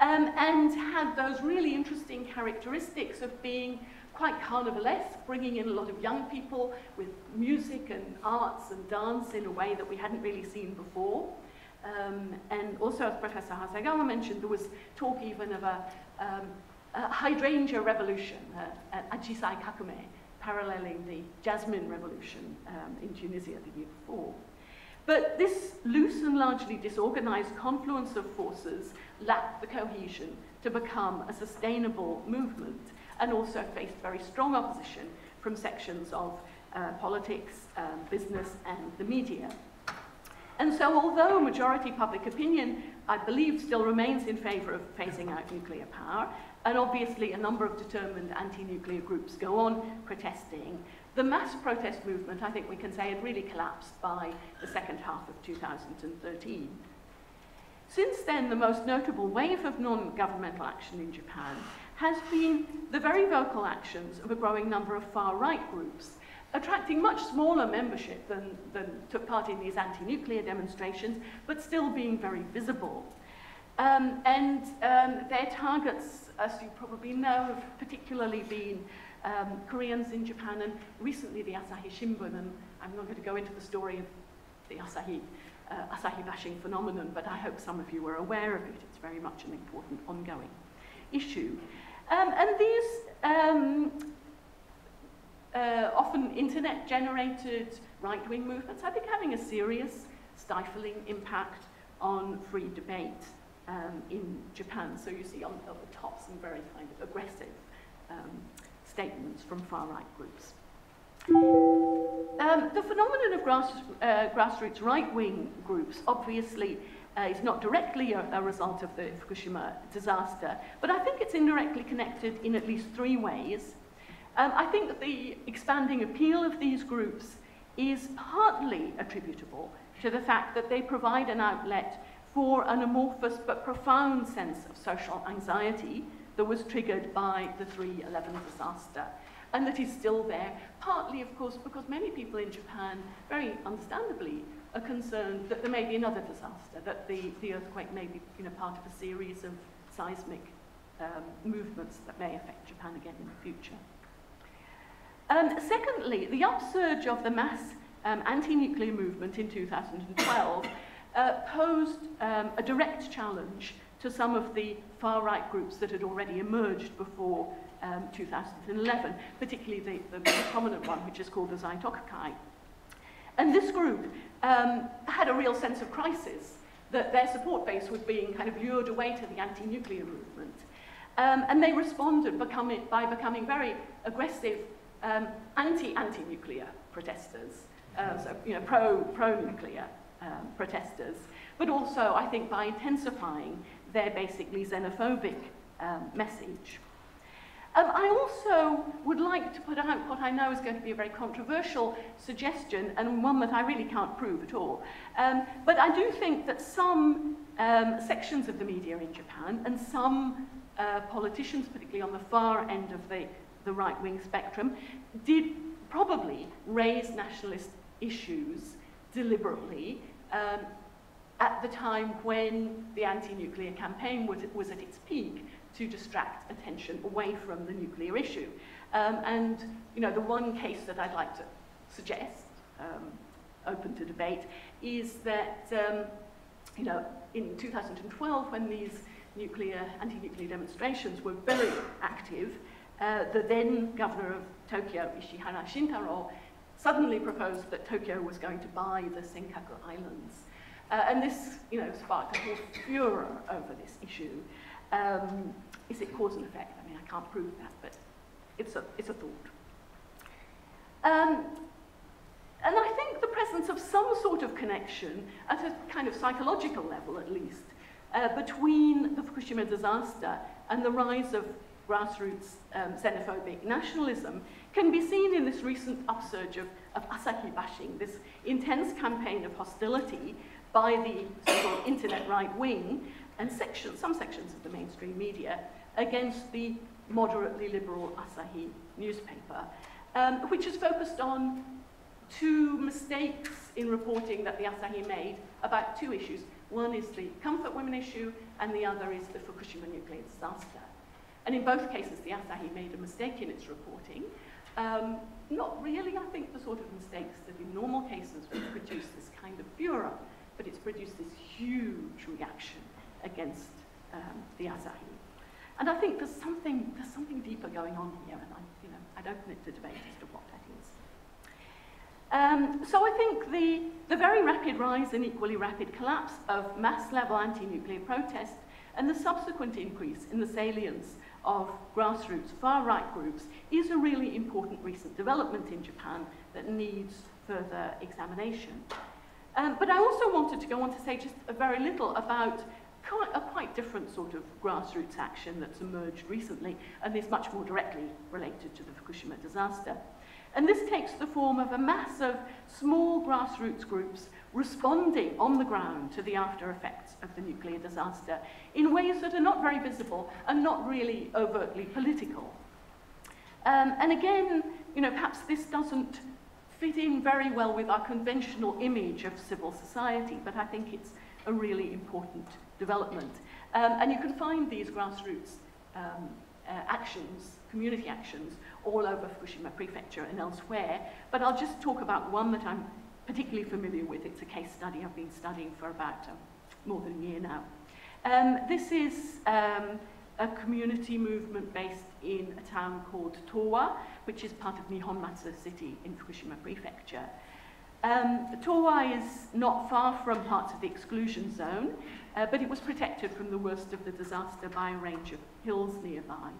um, and had those really interesting characteristics of being quite carnivalesque, bringing in a lot of young people with music and arts and dance in a way that we hadn't really seen before. Um, and also, as Professor Hasegawa mentioned, there was talk even of a, um, a hydrangea revolution, uh, an Ajisai Kakumei, paralleling the Jasmine Revolution um, in Tunisia the year before. But this loose and largely disorganized confluence of forces lacked the cohesion to become a sustainable movement and also faced very strong opposition from sections of uh, politics, um, business, and the media. And so, although majority public opinion, I believe, still remains in favour of phasing out nuclear power, and obviously a number of determined anti-nuclear groups go on protesting, the mass protest movement, I think we can say, had really collapsed by the second half of 2013. Since then, the most notable wave of non-governmental action in Japan has been the very vocal actions of a growing number of far-right groups, attracting much smaller membership than, than took part in these anti-nuclear demonstrations, but still being very visible. Um, and um, their targets, as you probably know, have particularly been um, Koreans in Japan and recently the Asahi Shimbun, and I'm not going to go into the story of the Asahi, uh, Asahi bashing phenomenon, but I hope some of you are aware of it. It's very much an important ongoing issue. Um, and these um, uh, often internet-generated right-wing movements, I think having a serious stifling impact on free debate um, in Japan. So you see on, the top some very kind of aggressive um, statements from far-right groups. Um, the phenomenon of grass, uh, grassroots right-wing groups obviously uh, it's not directly a, a result of the Fukushima disaster, but I think it's indirectly connected in at least three ways. Um, I think that the expanding appeal of these groups is partly attributable to the fact that they provide an outlet for an amorphous but profound sense of social anxiety that was triggered by the 311 disaster and that is still there, partly, of course, because many people in Japan, very understandably, are concerned that there may be another disaster, that the, the earthquake may be you know, part of a series of seismic um, movements that may affect Japan again in the future. Um, secondly, the upsurge of the mass um, anti-nuclear movement in 2012 uh, posed um, a direct challenge to some of the far-right groups that had already emerged before um, 2011, particularly the, the prominent one, which is called the Zaitokukai. And this group um, had a real sense of crisis, that their support base was being kind of lured away to the anti-nuclear movement. Um, and they responded becoming, by becoming very aggressive um, anti-anti-nuclear protesters, uh, so you know, pro, pro-nuclear um, protesters, but also, I think, by intensifying their basically xenophobic um, message. Um, I also would like to put out what I know is going to be a very controversial suggestion and one that I really can't prove at all. Um, but I do think that some um, sections of the media in Japan and some uh, politicians, particularly on the far end of the, the right-wing spectrum, did probably raise nationalist issues deliberately um, at the time when the anti-nuclear campaign was, was at its peak to distract attention away from the nuclear issue. Um, and you know, the one case that I'd like to suggest, um, open to debate, is that um, you know, in 2012, when these nuclear anti-nuclear demonstrations were very active, uh, the then governor of Tokyo, Ishihara Shintaro, suddenly proposed that Tokyo was going to buy the Senkaku Islands. Uh, and this, you know, sparked a whole furor over this issue. Um, is it cause and effect? I mean, I can't prove that, but it's a, it's a thought. Um, and I think the presence of some sort of connection, at a kind of psychological level at least, uh, between the Fukushima disaster and the rise of grassroots um, xenophobic nationalism can be seen in this recent upsurge of, of Asahi bashing, this intense campaign of hostility by the so-called internet right wing and sections, some sections of the mainstream media against the moderately liberal Asahi newspaper, um, which is focused on two mistakes in reporting that the Asahi made about two issues. One is the comfort women issue, and the other is the Fukushima nuclear disaster. And in both cases, the Asahi made a mistake in its reporting. Um, not really, I think, the sort of mistakes that in normal cases would produce this kind of furor, but it's produced this huge reaction against um, the Asahi. And I think there's something, there's something deeper going on here, and I, you know, I'd open it to debate as to what that is. Um, so I think the, the very rapid rise and equally rapid collapse of mass-level anti-nuclear protest and the subsequent increase in the salience of grassroots far-right groups is a really important recent development in Japan that needs further examination. Um, but I also wanted to go on to say just a very little about quite, a quite different sort of grassroots action that's emerged recently and is much more directly related to the Fukushima disaster. And this takes the form of a mass of small grassroots groups responding on the ground to the after effects of the nuclear disaster in ways that are not very visible and not really overtly political. Um, and again, you know, perhaps this doesn't fit in very well with our conventional image of civil society, but I think it's a really important development. Um, and you can find these grassroots um, uh, actions, community actions, all over Fukushima Prefecture and elsewhere. But I'll just talk about one that I'm particularly familiar with. It's a case study I've been studying for about um, more than a year now. Um, this is um, a community movement based in a town called Towa, which is part of Nihonmatsu City in Fukushima Prefecture. Um, Towa is not far from parts of the exclusion zone, uh, but it was protected from the worst of the disaster by a range of hills nearby.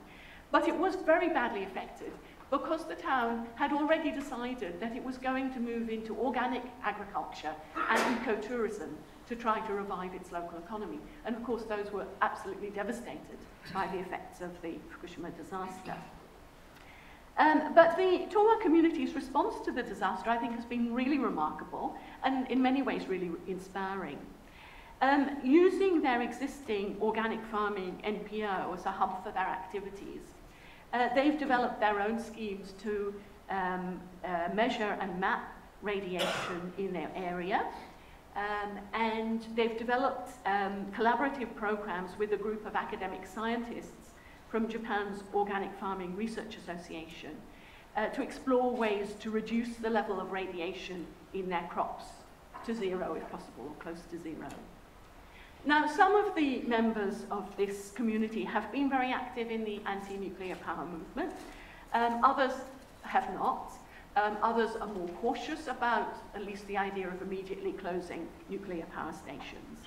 But it was very badly affected because the town had already decided that it was going to move into organic agriculture and ecotourism to try to revive its local economy. And of course, those were absolutely devastated by the effects of the Fukushima disaster. Um, but the Towa community's response to the disaster, I think, has been really remarkable and in many ways really inspiring. Um, using their existing organic farming NPO as a hub for their activities, uh, they've developed their own schemes to um, uh, measure and map radiation in their area. Um, and they've developed um, collaborative programs with a group of academic scientists from Japan's Organic Farming Research Association uh, to explore ways to reduce the level of radiation in their crops to zero, if possible, or close to zero. Now, some of the members of this community have been very active in the anti-nuclear power movement. Um, others have not. Um, others are more cautious about at least the idea of immediately closing nuclear power stations.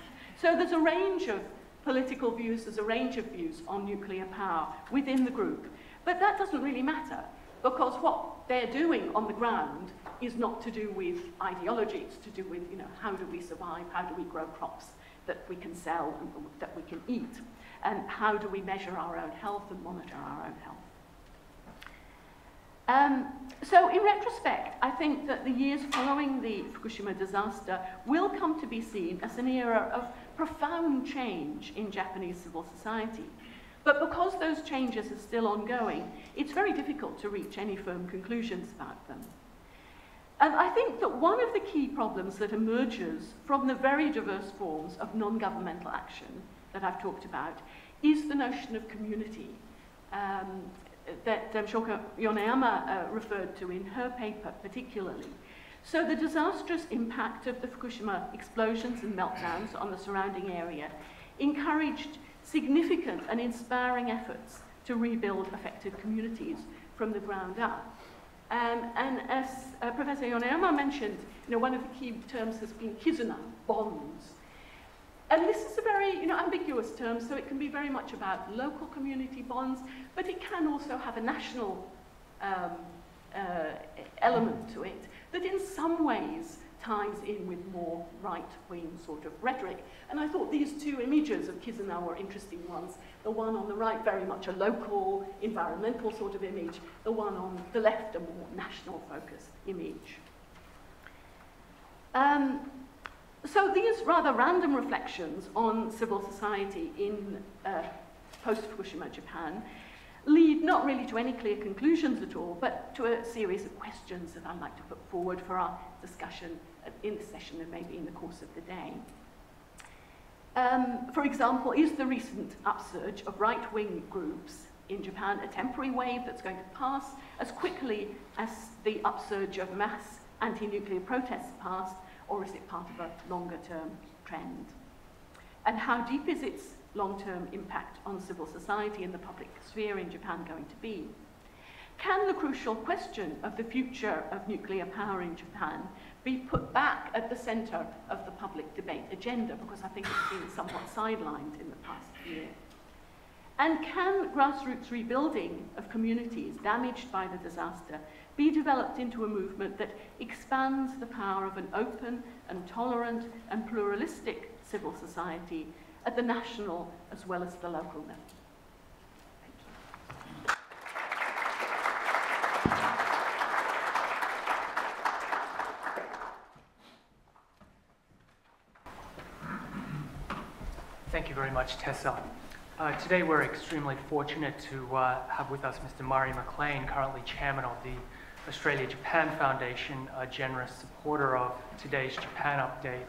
So there's a range of political views, there's a range of views on nuclear power within the group. But that doesn't really matter because what they're doing on the ground is not to do with ideology, it's to do with, you know, how do we survive, how do we grow crops that we can sell and that we can eat, and how do we measure our own health and monitor our own health. Um, so in retrospect, I think that the years following the Fukushima disaster will come to be seen as an era of profound change in Japanese civil society. But because those changes are still ongoing, it's very difficult to reach any firm conclusions about them. And I think that one of the key problems that emerges from the very diverse forms of non-governmental action that I've talked about is the notion of community um, that um, Shoko Yoneyama uh, referred to in her paper particularly. So the disastrous impact of the Fukushima explosions and meltdowns on the surrounding area encouraged significant and inspiring efforts to rebuild affected communities from the ground up. Um, and as uh, Professor Yoneyama mentioned, you know, one of the key terms has been kizuna, bonds. And this is a very you know, ambiguous term, so it can be very much about local community bonds, but it can also have a national um, uh, element to it that in some ways ties in with more right-wing sort of rhetoric. And I thought these two images of Kizuna were interesting ones. The one on the right, very much a local, environmental sort of image. The one on the left, a more national focused image. Um, so these rather random reflections on civil society in uh, post-Fukushima Japan lead not really to any clear conclusions at all, but to a series of questions that I'd like to put forward for our discussion in this session and maybe in the course of the day. Um, for example, is the recent upsurge of right-wing groups in Japan a temporary wave that's going to pass as quickly as the upsurge of mass anti-nuclear protests passed, or is it part of a longer-term trend? And how deep is its long-term impact on civil society and the public sphere in Japan going to be? Can the crucial question of the future of nuclear power in Japan be put back at the centre of the public debate agenda because I think it's been somewhat sidelined in the past year. And can grassroots rebuilding of communities damaged by the disaster be developed into a movement that expands the power of an open and tolerant and pluralistic civil society at the national as well as the local level? Thank you very much, Tessa. Uh, today we're extremely fortunate to uh, have with us Mr. Murray McLean, currently chairman of the Australia-Japan Foundation, a generous supporter of today's Japan update.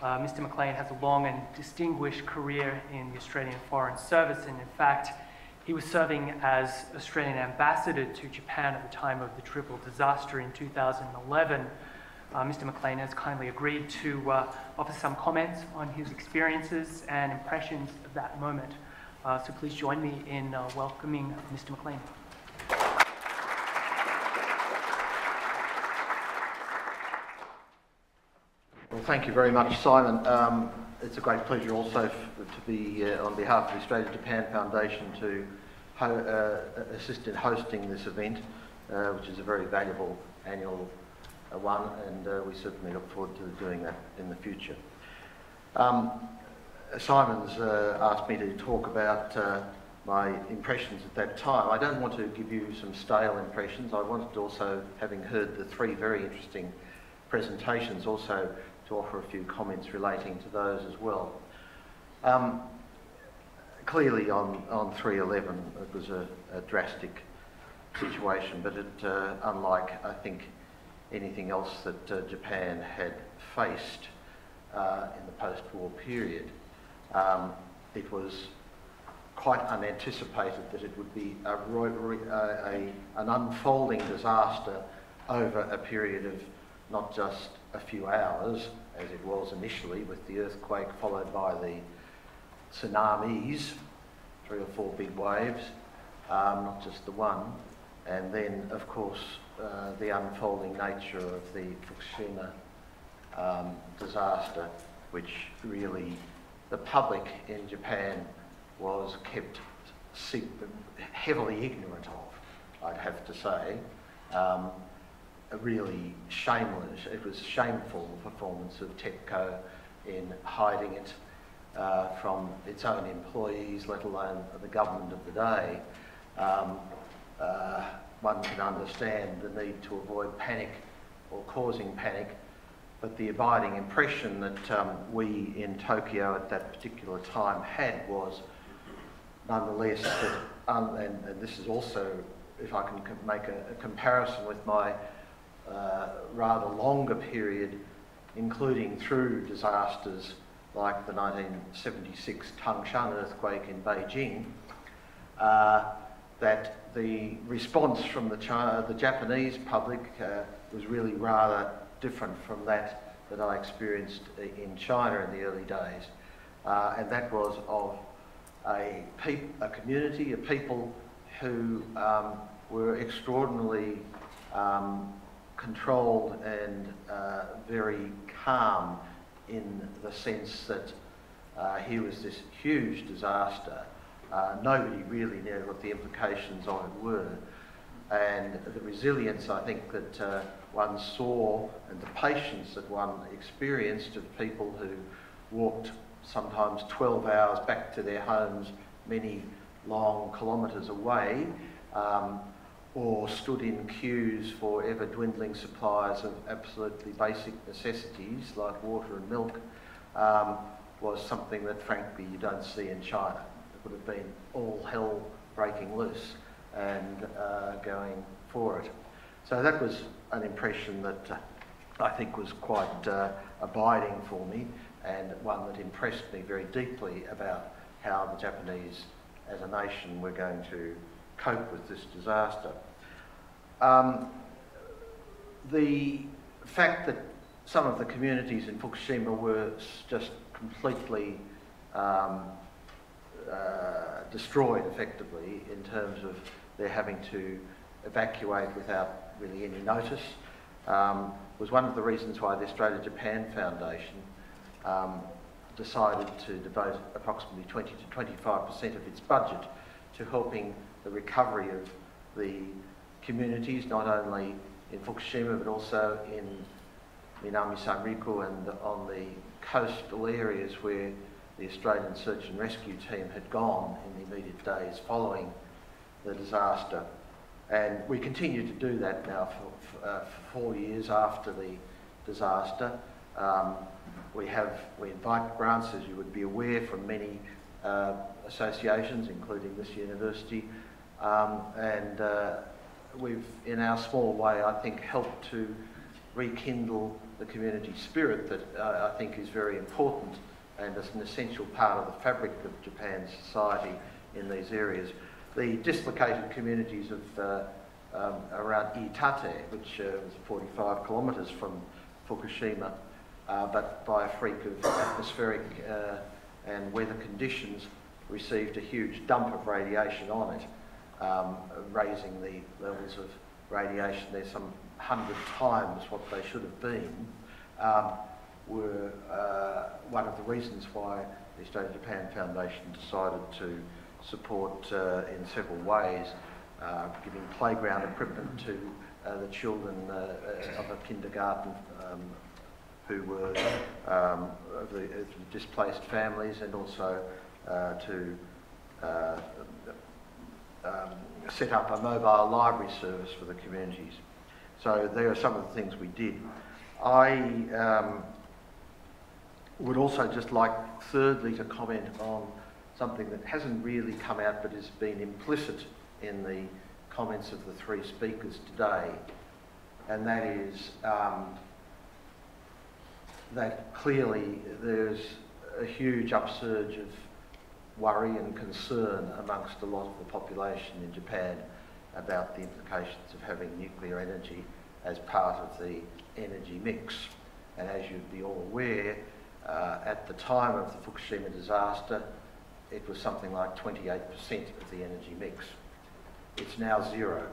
Uh, Mr. McLean has a long and distinguished career in the Australian Foreign Service, and in fact, he was serving as Australian ambassador to Japan at the time of the triple disaster in 2011 uh, Mr. McLean has kindly agreed to uh, offer some comments on his experiences and impressions of that moment. Uh, so please join me in uh, welcoming Mr. McLean. Well, thank you very much, Simon. Um, it's a great pleasure also to be, uh, on behalf of the Australia Japan Foundation, to uh, assist in hosting this event. which is a very valuable annual one, and uh, we certainly look forward to doing that in the future. Um, Simon's uh, asked me to talk about uh, my impressions at that time. I don't want to give you some stale impressions. I wanted also, having heard the three very interesting presentations, also to offer a few comments relating to those as well. Um, clearly on, on 311 it was a, a drastic situation, but it, uh, unlike, I think, anything else that uh, Japan had faced uh, in the post-war period, um, it was quite unanticipated that it would be a, a, an unfolding disaster over a period of not just a few hours, as it was initially with the earthquake followed by the tsunamis, three or four big waves, um, not just the one, and then, of course, uh, the unfolding nature of the Fukushima um, disaster, which really the public in Japan was kept heavily ignorant of, I'd have to say. Um, really shameless, it was shameful performance of TEPCO in hiding it uh, from its own employees, let alone the government of the day. Um, uh, one can understand the need to avoid panic or causing panic, but the abiding impression that um, we in Tokyo at that particular time had was nonetheless that, um, and, and, this is also, if I can make a, a comparison with my uh, rather longer period, including through disasters like the 1976 Tangshan earthquake in Beijing, uh, that the response from the, China, the Japanese public uh, was really rather different from that that I experienced in China in the early days. Uh, and that was of a, a community, a people who um, were extraordinarily um, controlled and uh, very calm in the sense that uh, here was this huge disaster. Uh, nobody really knew what the implications of it were. And the resilience, I think, that uh, one saw and the patience that one experienced of people who walked sometimes 12 hours back to their homes many long kilometres away um, or stood in queues for ever dwindling supplies of absolutely basic necessities like water and milk um, was something that frankly you don't see in China. Would have been all hell breaking loose and uh, going for it. So that was an impression that uh, I think was quite uh, abiding for me and one that impressed me very deeply about how the Japanese as a nation were going to cope with this disaster. Um, the fact that some of the communities in Fukushima were just completely um, uh, destroyed effectively in terms of their having to evacuate without really any notice um, was one of the reasons why the Australia-Japan Foundation um, decided to devote approximately 20 to 25% of its budget to helping the recovery of the communities, not only in Fukushima but also in Minami Sanriku and on the coastal areas where the Australian Search and Rescue Team had gone in the immediate days following the disaster. And we continue to do that now for, for, uh, for four years after the disaster. Um, we have, we invite grants, as you would be aware, from many uh, associations, including this university, um, and uh, we've, in our small way, I think, helped to rekindle the community spirit that uh, I think is very important and is an essential part of the fabric of Japan's society in these areas. The dislocated communities of uh, um, around Iitate, which uh, was 45 kilometres from Fukushima, uh, but by a freak of atmospheric uh, and weather conditions, received a huge dump of radiation on it, um, raising the levels of radiation there some hundred times what they should have been, um, were uh, one of the reasons why the Australia Japan Foundation decided to support uh, in several ways uh, giving playground equipment to the children of a kindergarten um, who were um, of the displaced families and also uh, to uh, um, set up a mobile library service for the communities. So there are some of the things we did. I um, would also just like, thirdly, to comment on something that hasn't really come out but has been implicit in the comments of the three speakers today, and that is um, that clearly there's a huge upsurge of worry and concern amongst a lot of the population in Japan about the implications of having nuclear energy as part of the energy mix. And as you'd be all aware, uh, at the time of the Fukushima disaster, it was something like 28% of the energy mix. It's now zero.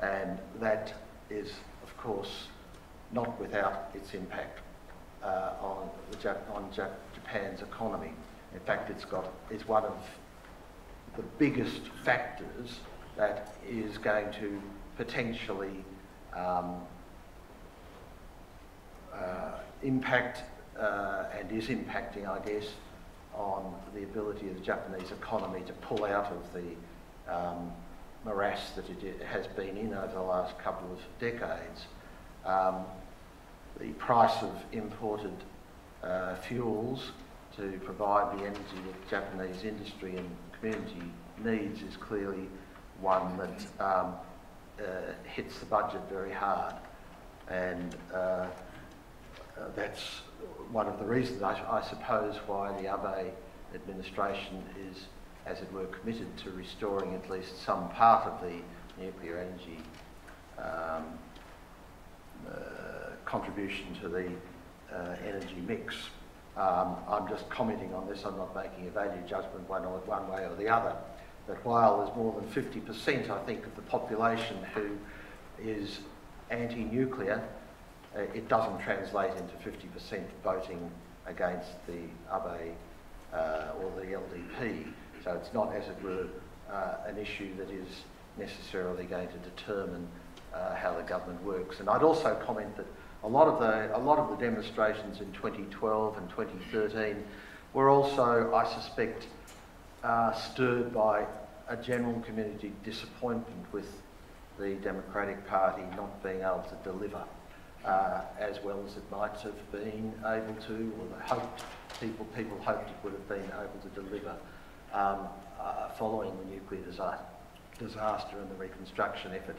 And that is, of course, not without its impact uh, on, Jap- on Jap- Japan's economy. In fact, it's, got, it's one of the biggest factors that is going to potentially um, uh, impact uh, and is impacting, I guess, on the ability of the Japanese economy to pull out of the um, morass that it has been in over the last couple of decades. Um, the price of imported uh, fuels to provide the energy that Japanese industry and community needs is clearly one that um, uh, hits the budget very hard. And uh, uh, that's one of the reasons, I, I, suppose, why the Abe administration is, as it were, committed to restoring at least some part of the nuclear energy um, uh, contribution to the uh, energy mix. Um, I'm just commenting on this, I'm not making a value judgment one, or, one way or the other. But while there's more than 50%, I think, of the population who is anti-nuclear, it doesn't translate into 50% voting against the Abe uh, or the LDP. So it's not, as it were, uh, an issue that is necessarily going to determine uh, how the government works. And I'd also comment that a lot of the, a lot of the demonstrations in 2012 and 2013 were also, I suspect, uh, stirred by a general community disappointment with the Democratic Party not being able to deliver uh, as well as it might have been able to, or hoped people people hoped it would have been able to deliver um, uh, following the nuclear disaster and the reconstruction effort.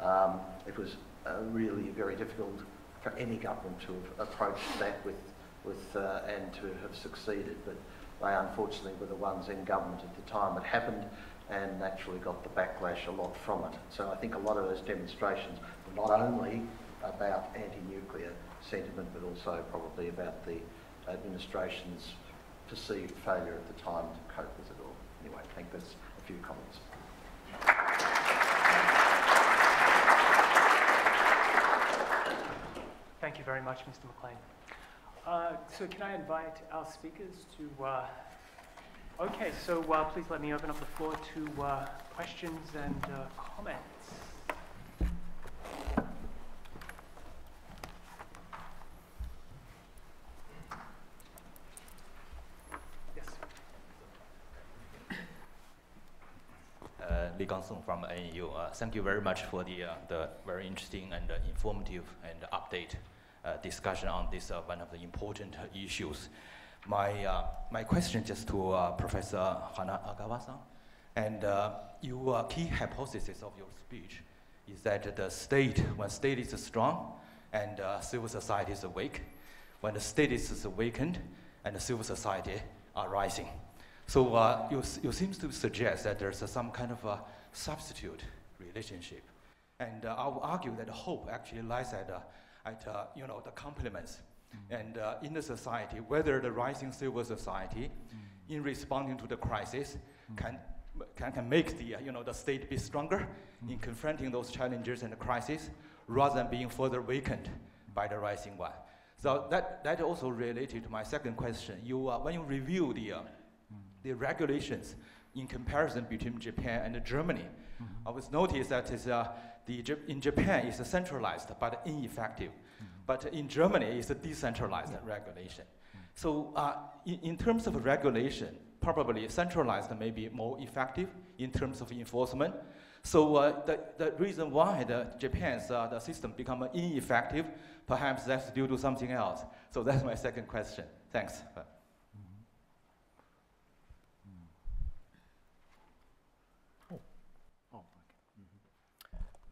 Um, it was uh, really very difficult for any government to have approached that with, with uh, and to have succeeded, but they unfortunately were the ones in government at the time it happened and naturally got the backlash a lot from it. So I think a lot of those demonstrations were not only about anti-nuclear sentiment, but also probably about the administration's perceived failure at the time to cope with it all. Anyway, I think that's a few comments. Thank you very much, Mr. McLean. Uh, so can I invite our speakers to... Uh, okay, so uh, please let me open up the floor to uh, questions and uh, comments. Li Gangsong from ANU. Uh, thank you very much for the, uh, the very interesting and uh, informative and update uh, discussion on this uh, one of the important issues. My, uh, my question just to Professor Hasegawa-san. And your key hypothesis of your speech is that the state, when state is strong and civil society is awake, when the state is awakened and the civil society are rising. So uh, you, you seem to suggest that there's some kind of a substitute relationship. And uh, I will argue that hope actually lies at, uh, at uh, you know, the complements. Mm. And uh, in the society, whether the rising civil society, mm. in responding to the crisis, mm. can, can, can make the, uh, you know, the state be stronger in confronting those challenges and the crisis, rather than being further weakened by the rising one. So that, that also related to my second question. You, when you review the the regulations in comparison between Japan and Germany. I was noticed that is, uh, the, in Japan it's centralized but ineffective, but in Germany it's a decentralized regulation. So uh, in, in terms of regulation, probably centralized may be more effective in terms of enforcement. So uh, the, the reason why the Japan's uh, the system become ineffective, perhaps that's due to something else. So that's my second question. Thanks.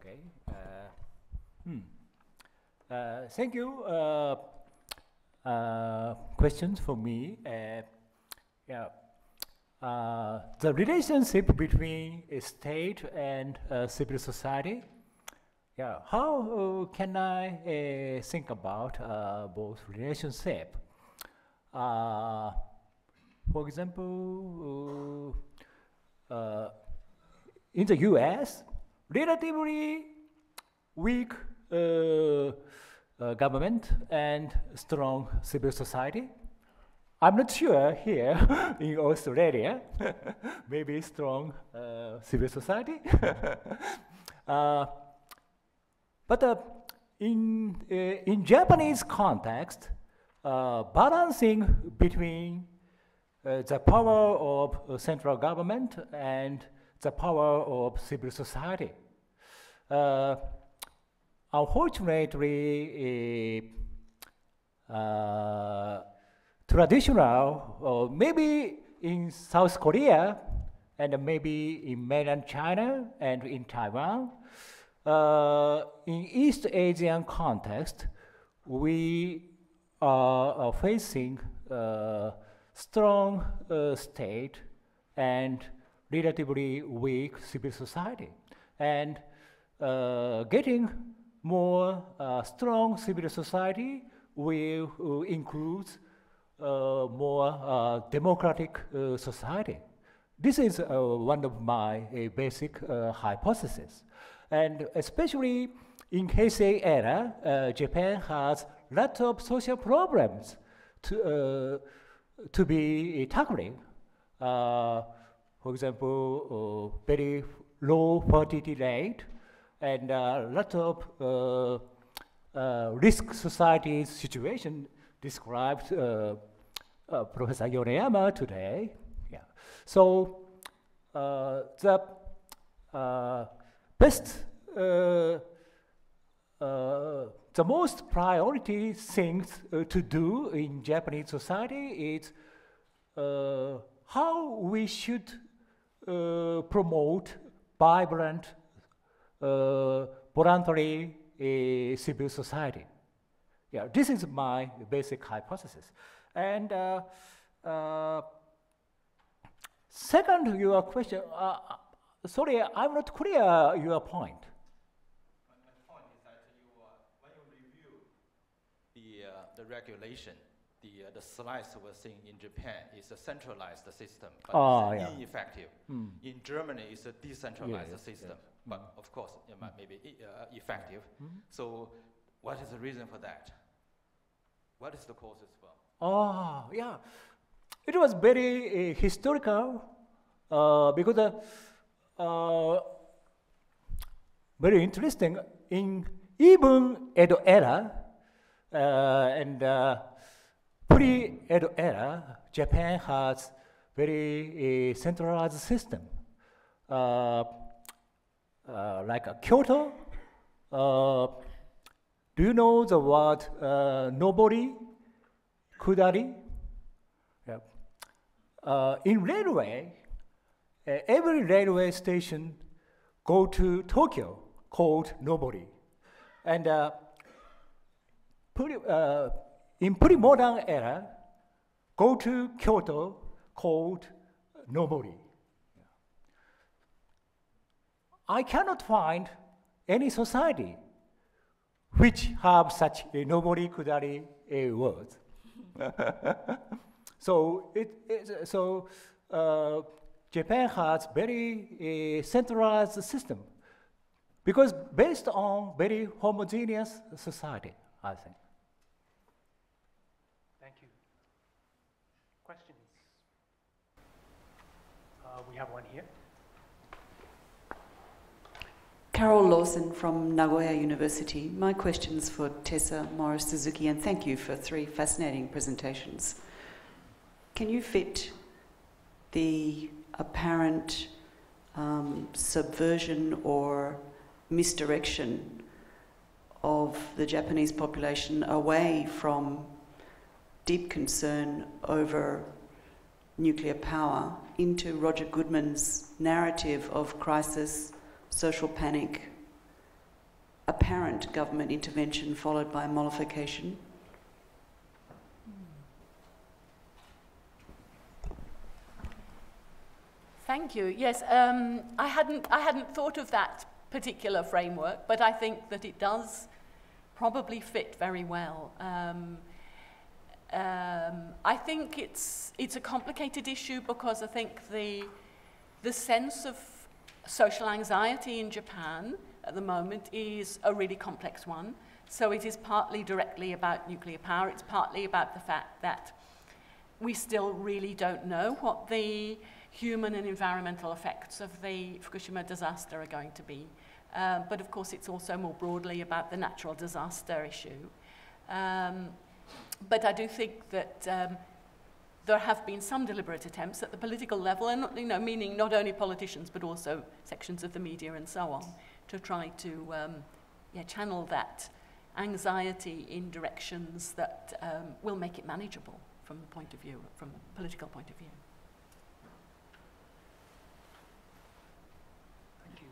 Okay. Uh, hmm. Uh, thank you. Uh, uh, questions for me. Uh, yeah. Uh, the relationship between a state and uh, civil society. Yeah. How can I think about both relationship? for example, in the U.S., relatively weak uh, uh, government and strong civil society. I'm not sure here in Australia, maybe strong uh, civil society. Uh, but uh, in, uh, in Japanese context, balancing between the power of central government and the power of civil society. Uh, unfortunately, uh, traditional, or maybe in South Korea, and maybe in mainland China and in Taiwan, uh, in East Asian context, we are, facing strong uh, state and relatively weak civil society. And uh, getting more uh, strong civil society will uh, include uh, more uh, democratic uh, society. This is one of my basic hypotheses. And especially in Heisei era, Japan has lots of social problems to, to be tackling. For example, uh, very low fertility rate and a lot of uh, uh, risk society situation described uh, uh, Professor Yoneyama today. Yeah. So uh, the best, the most priority things to do in Japanese society is how we should uh, promote vibrant, uh, voluntary uh, civil society. Yeah, this is my basic hypothesis. And second, your question, sorry, I'm not clear your point. My my point is that uh when you review the regulation the, uh, the slice we're seeing in Japan is a centralized system, but oh, it's yeah. ineffective. Mm. In Germany, it's a decentralized yes, system, yes. But mm. of course, it might be uh, effective. Mm. So, what is the reason for that? What is the cause as well? Oh, yeah. It was very uh, historical uh, because uh, very interesting in even Edo era uh, and pre-Edo era, Japan has very uh, centralized system. Uh, like Kyoto, uh, do you know the word uh, nobori, kudari? Yeah. Uh, in railway, every railway station go to Tokyo called nobori. And pretty, in pretty modern era, go to Kyoto called Nobori. I cannot find any society which have such a Nobori Kudari a word. so it, it so uh, Japan has very uh, centralized system because based on very homogeneous society, I think. Thank you. Questions? Uh, we have one here. Carol Lawson from Nagoya University. My question's for Tessa Morris Suzuki, and thank you for three fascinating presentations. Can you fit the apparent um, subversion or misdirection of the Japanese population away from deep concern over nuclear power into Roger Goodman's narrative of crisis, social panic, apparent government intervention followed by mollification. Thank you. Yes, um, I, hadn't, I hadn't thought of that particular framework, but I think that it does probably fit very well. Um, um, I think it's, it's a complicated issue because I think the, the sense of social anxiety in Japan at the moment is a really complex one. So it is partly directly about nuclear power, it's partly about the fact that we still really don't know what the human and environmental effects of the Fukushima disaster are going to be. Um, but of course, it's also more broadly about the natural disaster issue. Um, but I do think that um, there have been some deliberate attempts at the political level, and you know, meaning not only politicians but also sections of the media and so on, to try to um, yeah, channel that anxiety in directions that um, will make it manageable from the point of view, from a political point of view. Thank you.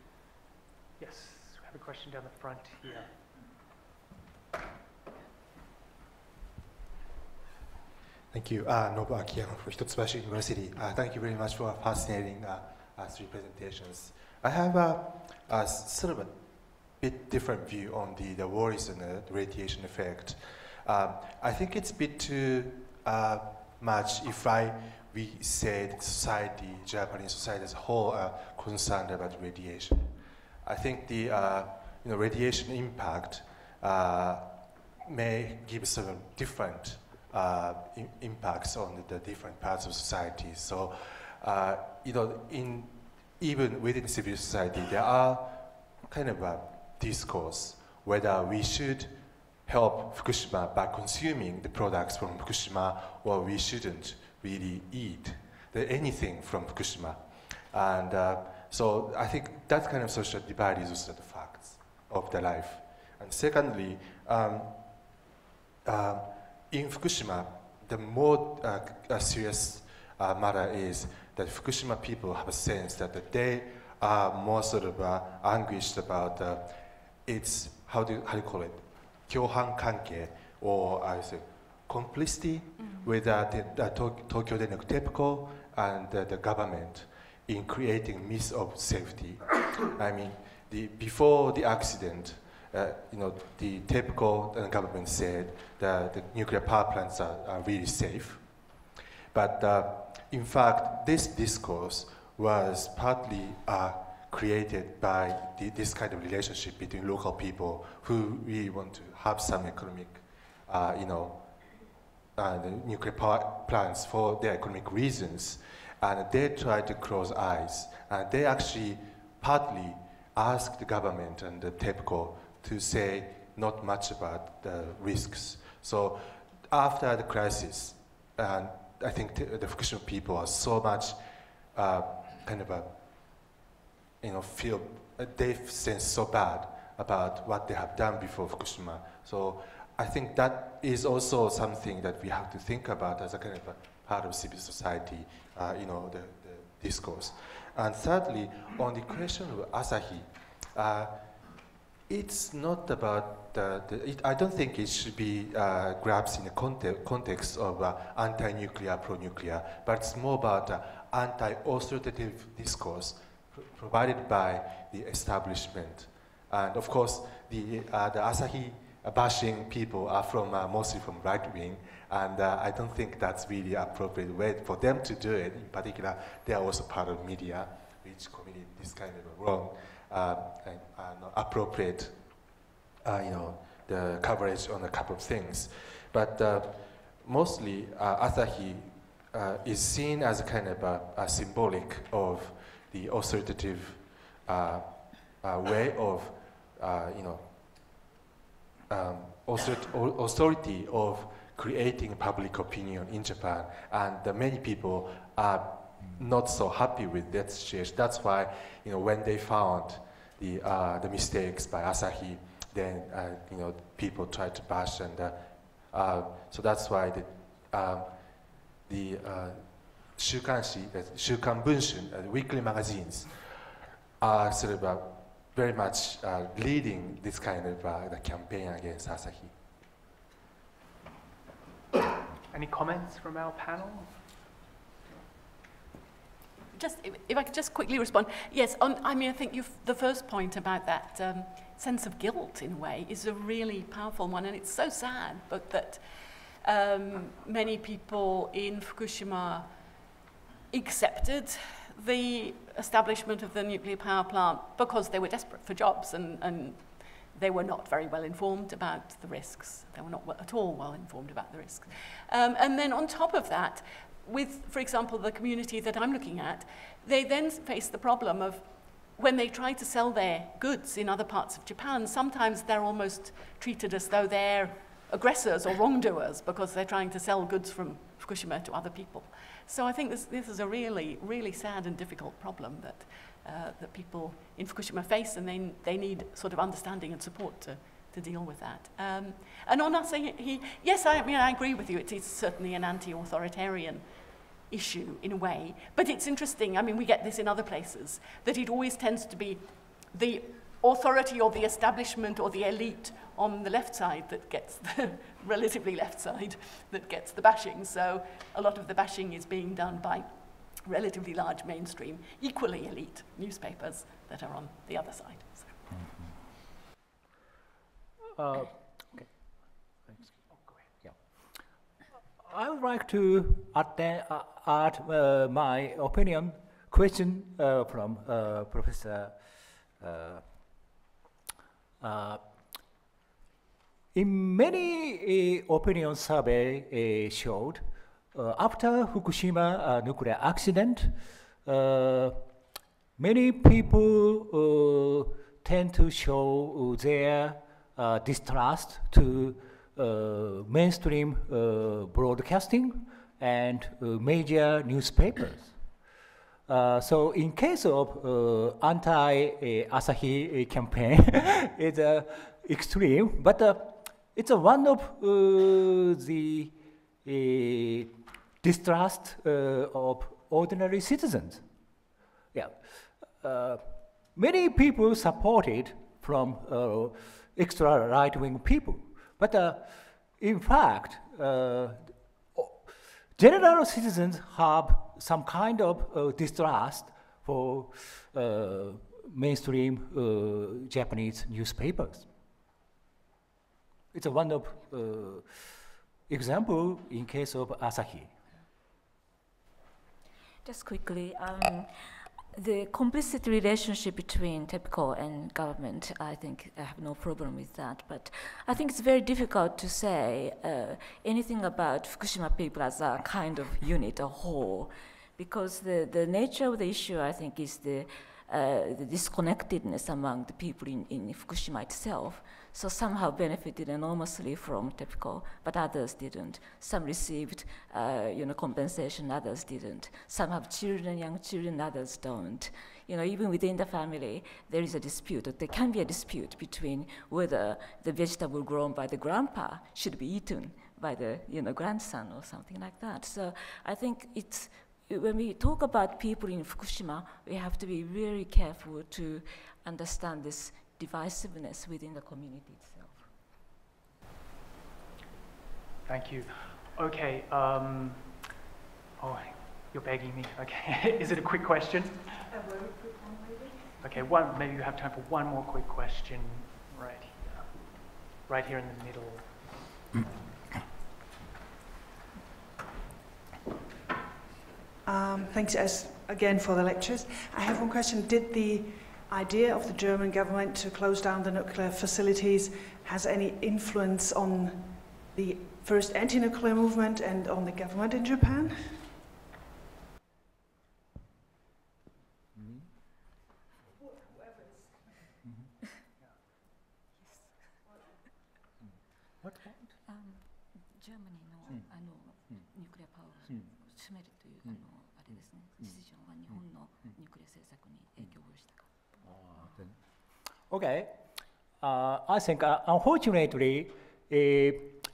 Yes, we have a question down the front here. Thank you. Uh, Nobu Akiyama from Hitotsubashi University. Uh, thank you very much for fascinating uh, uh, three presentations. I have a, a, sort of a bit different view on the, the worries and the radiation effect. Um, I think it's a bit too uh, much if I we say society, Japanese society as a whole, are concerned about radiation. I think the uh, you know radiation impact uh, may give some different uh, impacts on the, different parts of society. So, uh, you know, in even within civil society, there are kind of a discourse whether we should help Fukushima by consuming the products from Fukushima or we shouldn't really eat the, anything from Fukushima. And uh, so I think that kind of social divide is also the facts of the life. And secondly, um, uh, in Fukushima, the more uh, serious uh, matter is that Fukushima people have a sense that they are more sort of uh, anguished about uh, its, how do, you, how do you call it, kyohan kankei, or I say, complicity mm. with uh, the, the Tokyo Denok TEPCO and the government in creating myths of safety. I mean, the, before the accident, uh, you know, the TEPCO government said that the nuclear power plants are, are really safe. But uh, in fact, this discourse was partly uh, created by the, this kind of relationship between local people who really want to have some economic, uh, you know, uh, nuclear power plants for their economic reasons. And they try to close eyes. And they actually partly asked the government and the TEPCO to say not much about the risks. So after the crisis, I think the, Fukushima people are so much uh, kind of a, you know, feel, they sense so bad about what they have done before Fukushima. So I think that is also something that we have to think about as a kind of a part of civil society, uh, you know, the, the, discourse. And thirdly, on the question of Asahi, uh, it's not about the, the it, I don't think it should be uh, grasped in the context, context of uh, anti-nuclear, pro-nuclear, but it's more about uh, anti-authoritative discourse pr provided by the establishment. And of course, the, uh, the Asahi bashing people are from uh, mostly from right wing, and uh, I don't think that's really appropriate way for them to do it. In particular, they are also part of media, which committed this kind of wrong uh, and appropriate, uh, you know, the coverage on a couple of things. But uh, mostly, uh, Asahi uh, is seen as a kind of a, a symbolic of the authoritative uh, uh, way of, uh, you know, um, authority of creating public opinion in Japan, and uh, many people are not so happy with that situation. That's why, you know, when they found the, uh, the mistakes by Asahi, then, uh, you know, people tried to bash and, uh, uh so that's why the, um, the uh, Shukanshi, uh, Shukan Bunshun, weekly magazines, are sort of very much leading this kind of the campaign against Asahi. Any comments from our panel? Just, if, I could just quickly respond. Yes, on, I mean, I think the first point about that um, sense of guilt, in a way, is a really powerful one, and it's so sad, but that um, many people in Fukushima accepted the establishment of the nuclear power plant because they were desperate for jobs and, and they were not very well informed about the risks. They were not at all well informed about the risks. Um, and then on top of that, with, for example, the community that I'm looking at, they then face the problem of when they try to sell their goods in other parts of Japan, sometimes they're almost treated as though they're aggressors or wrongdoers because they're trying to sell goods from Fukushima to other people. So I think this, this is a really, really sad and difficult problem that, uh, that people in Fukushima face, and they, they need sort of understanding and support to, to deal with that. Um, and on Asahi, yes, I mean, I agree with you. It is certainly an anti-authoritarian issue in a way, but it's interesting. I mean, we get this in other places that it always tends to be the authority or the establishment or the elite on the left side that gets the relatively left side that gets the bashing. So a lot of the bashing is being done by relatively large mainstream, equally elite newspapers that are on the other side. So. Uh, okay. Yeah. I would like to add, uh, add uh, my opinion question uh, from uh, Professor uh, uh, in many uh, opinion survey showed uh, after Fukushima uh, nuclear accident, uh, many people tend to show their distrust to mainstream broadcasting and major newspapers. Uh, so in case of uh, anti-Asahi campaign, it's uh, extreme, but uh, it's one of uh, the distrust of ordinary citizens. Yeah, many people supported from extra right-wing people, but in fact, general citizens have some kind of uh, distrust for uh, mainstream uh, Japanese newspapers. It's a one of uh, example in case of Asahi. Just quickly, um, the complicit relationship between TEPCO and government, I think I have no problem with that. But I think it's very difficult to say uh, anything about Fukushima people as a kind of unit, a whole, because the, the nature of the issue, I think, is the, uh, the disconnectedness among the people in, in Fukushima itself. So some have benefited enormously from TEPCO, but others didn't. Some received, uh, you know, compensation, others didn't. Some have children, young children, others don't. You know, even within the family, there is a dispute. There can be a dispute between whether the vegetable grown by the grandpa should be eaten by the, you know, grandson or something like that. So I think it's when we talk about people in Fukushima, we have to be very careful to understand this divisiveness within the community itself. Thank you. Okay. Um, oh, you're begging me. Okay. Is it a quick question? A very quick one, maybe. Okay. One. Maybe you have time for one more quick question. Right here. Right here in the middle. Um, thanks as, again for the lectures. I have one question. Did the idea of the German government to close down the nuclear facilities has any influence on the first anti-nuclear movement and on the government in Japan? Okay. Uh, I think, uh, unfortunately,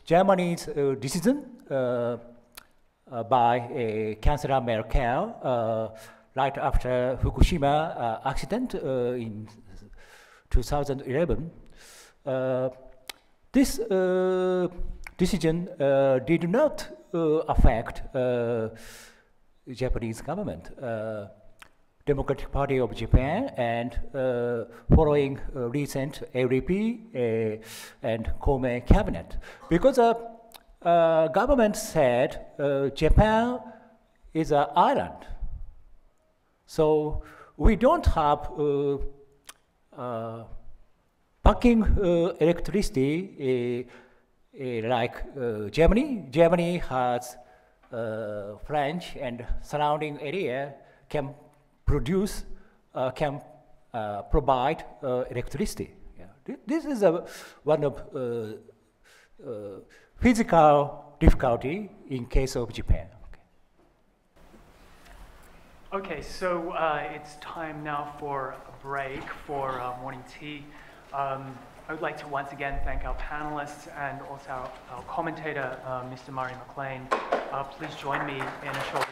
Germany's uh, decision uh, uh, by Chancellor Merkel right after Fukushima accident in 2011, uh, this decision did not affect Japanese government. Democratic Party of Japan and uh, following uh, recent LDP uh, and Komei cabinet. Because uh, uh, government said Japan is an island. So we don't have uh, electricity like Germany. Germany has French and surrounding area can produce, uh, can uh, provide uh, electricity. Yeah. This is a, one of physical difficulty in case of Japan. Okay. So it's time now for a break for morning tea. Um, I would like to once again thank our panelists and also our, our commentator, uh, Mr. Murray McLean. Uh, please join me in a short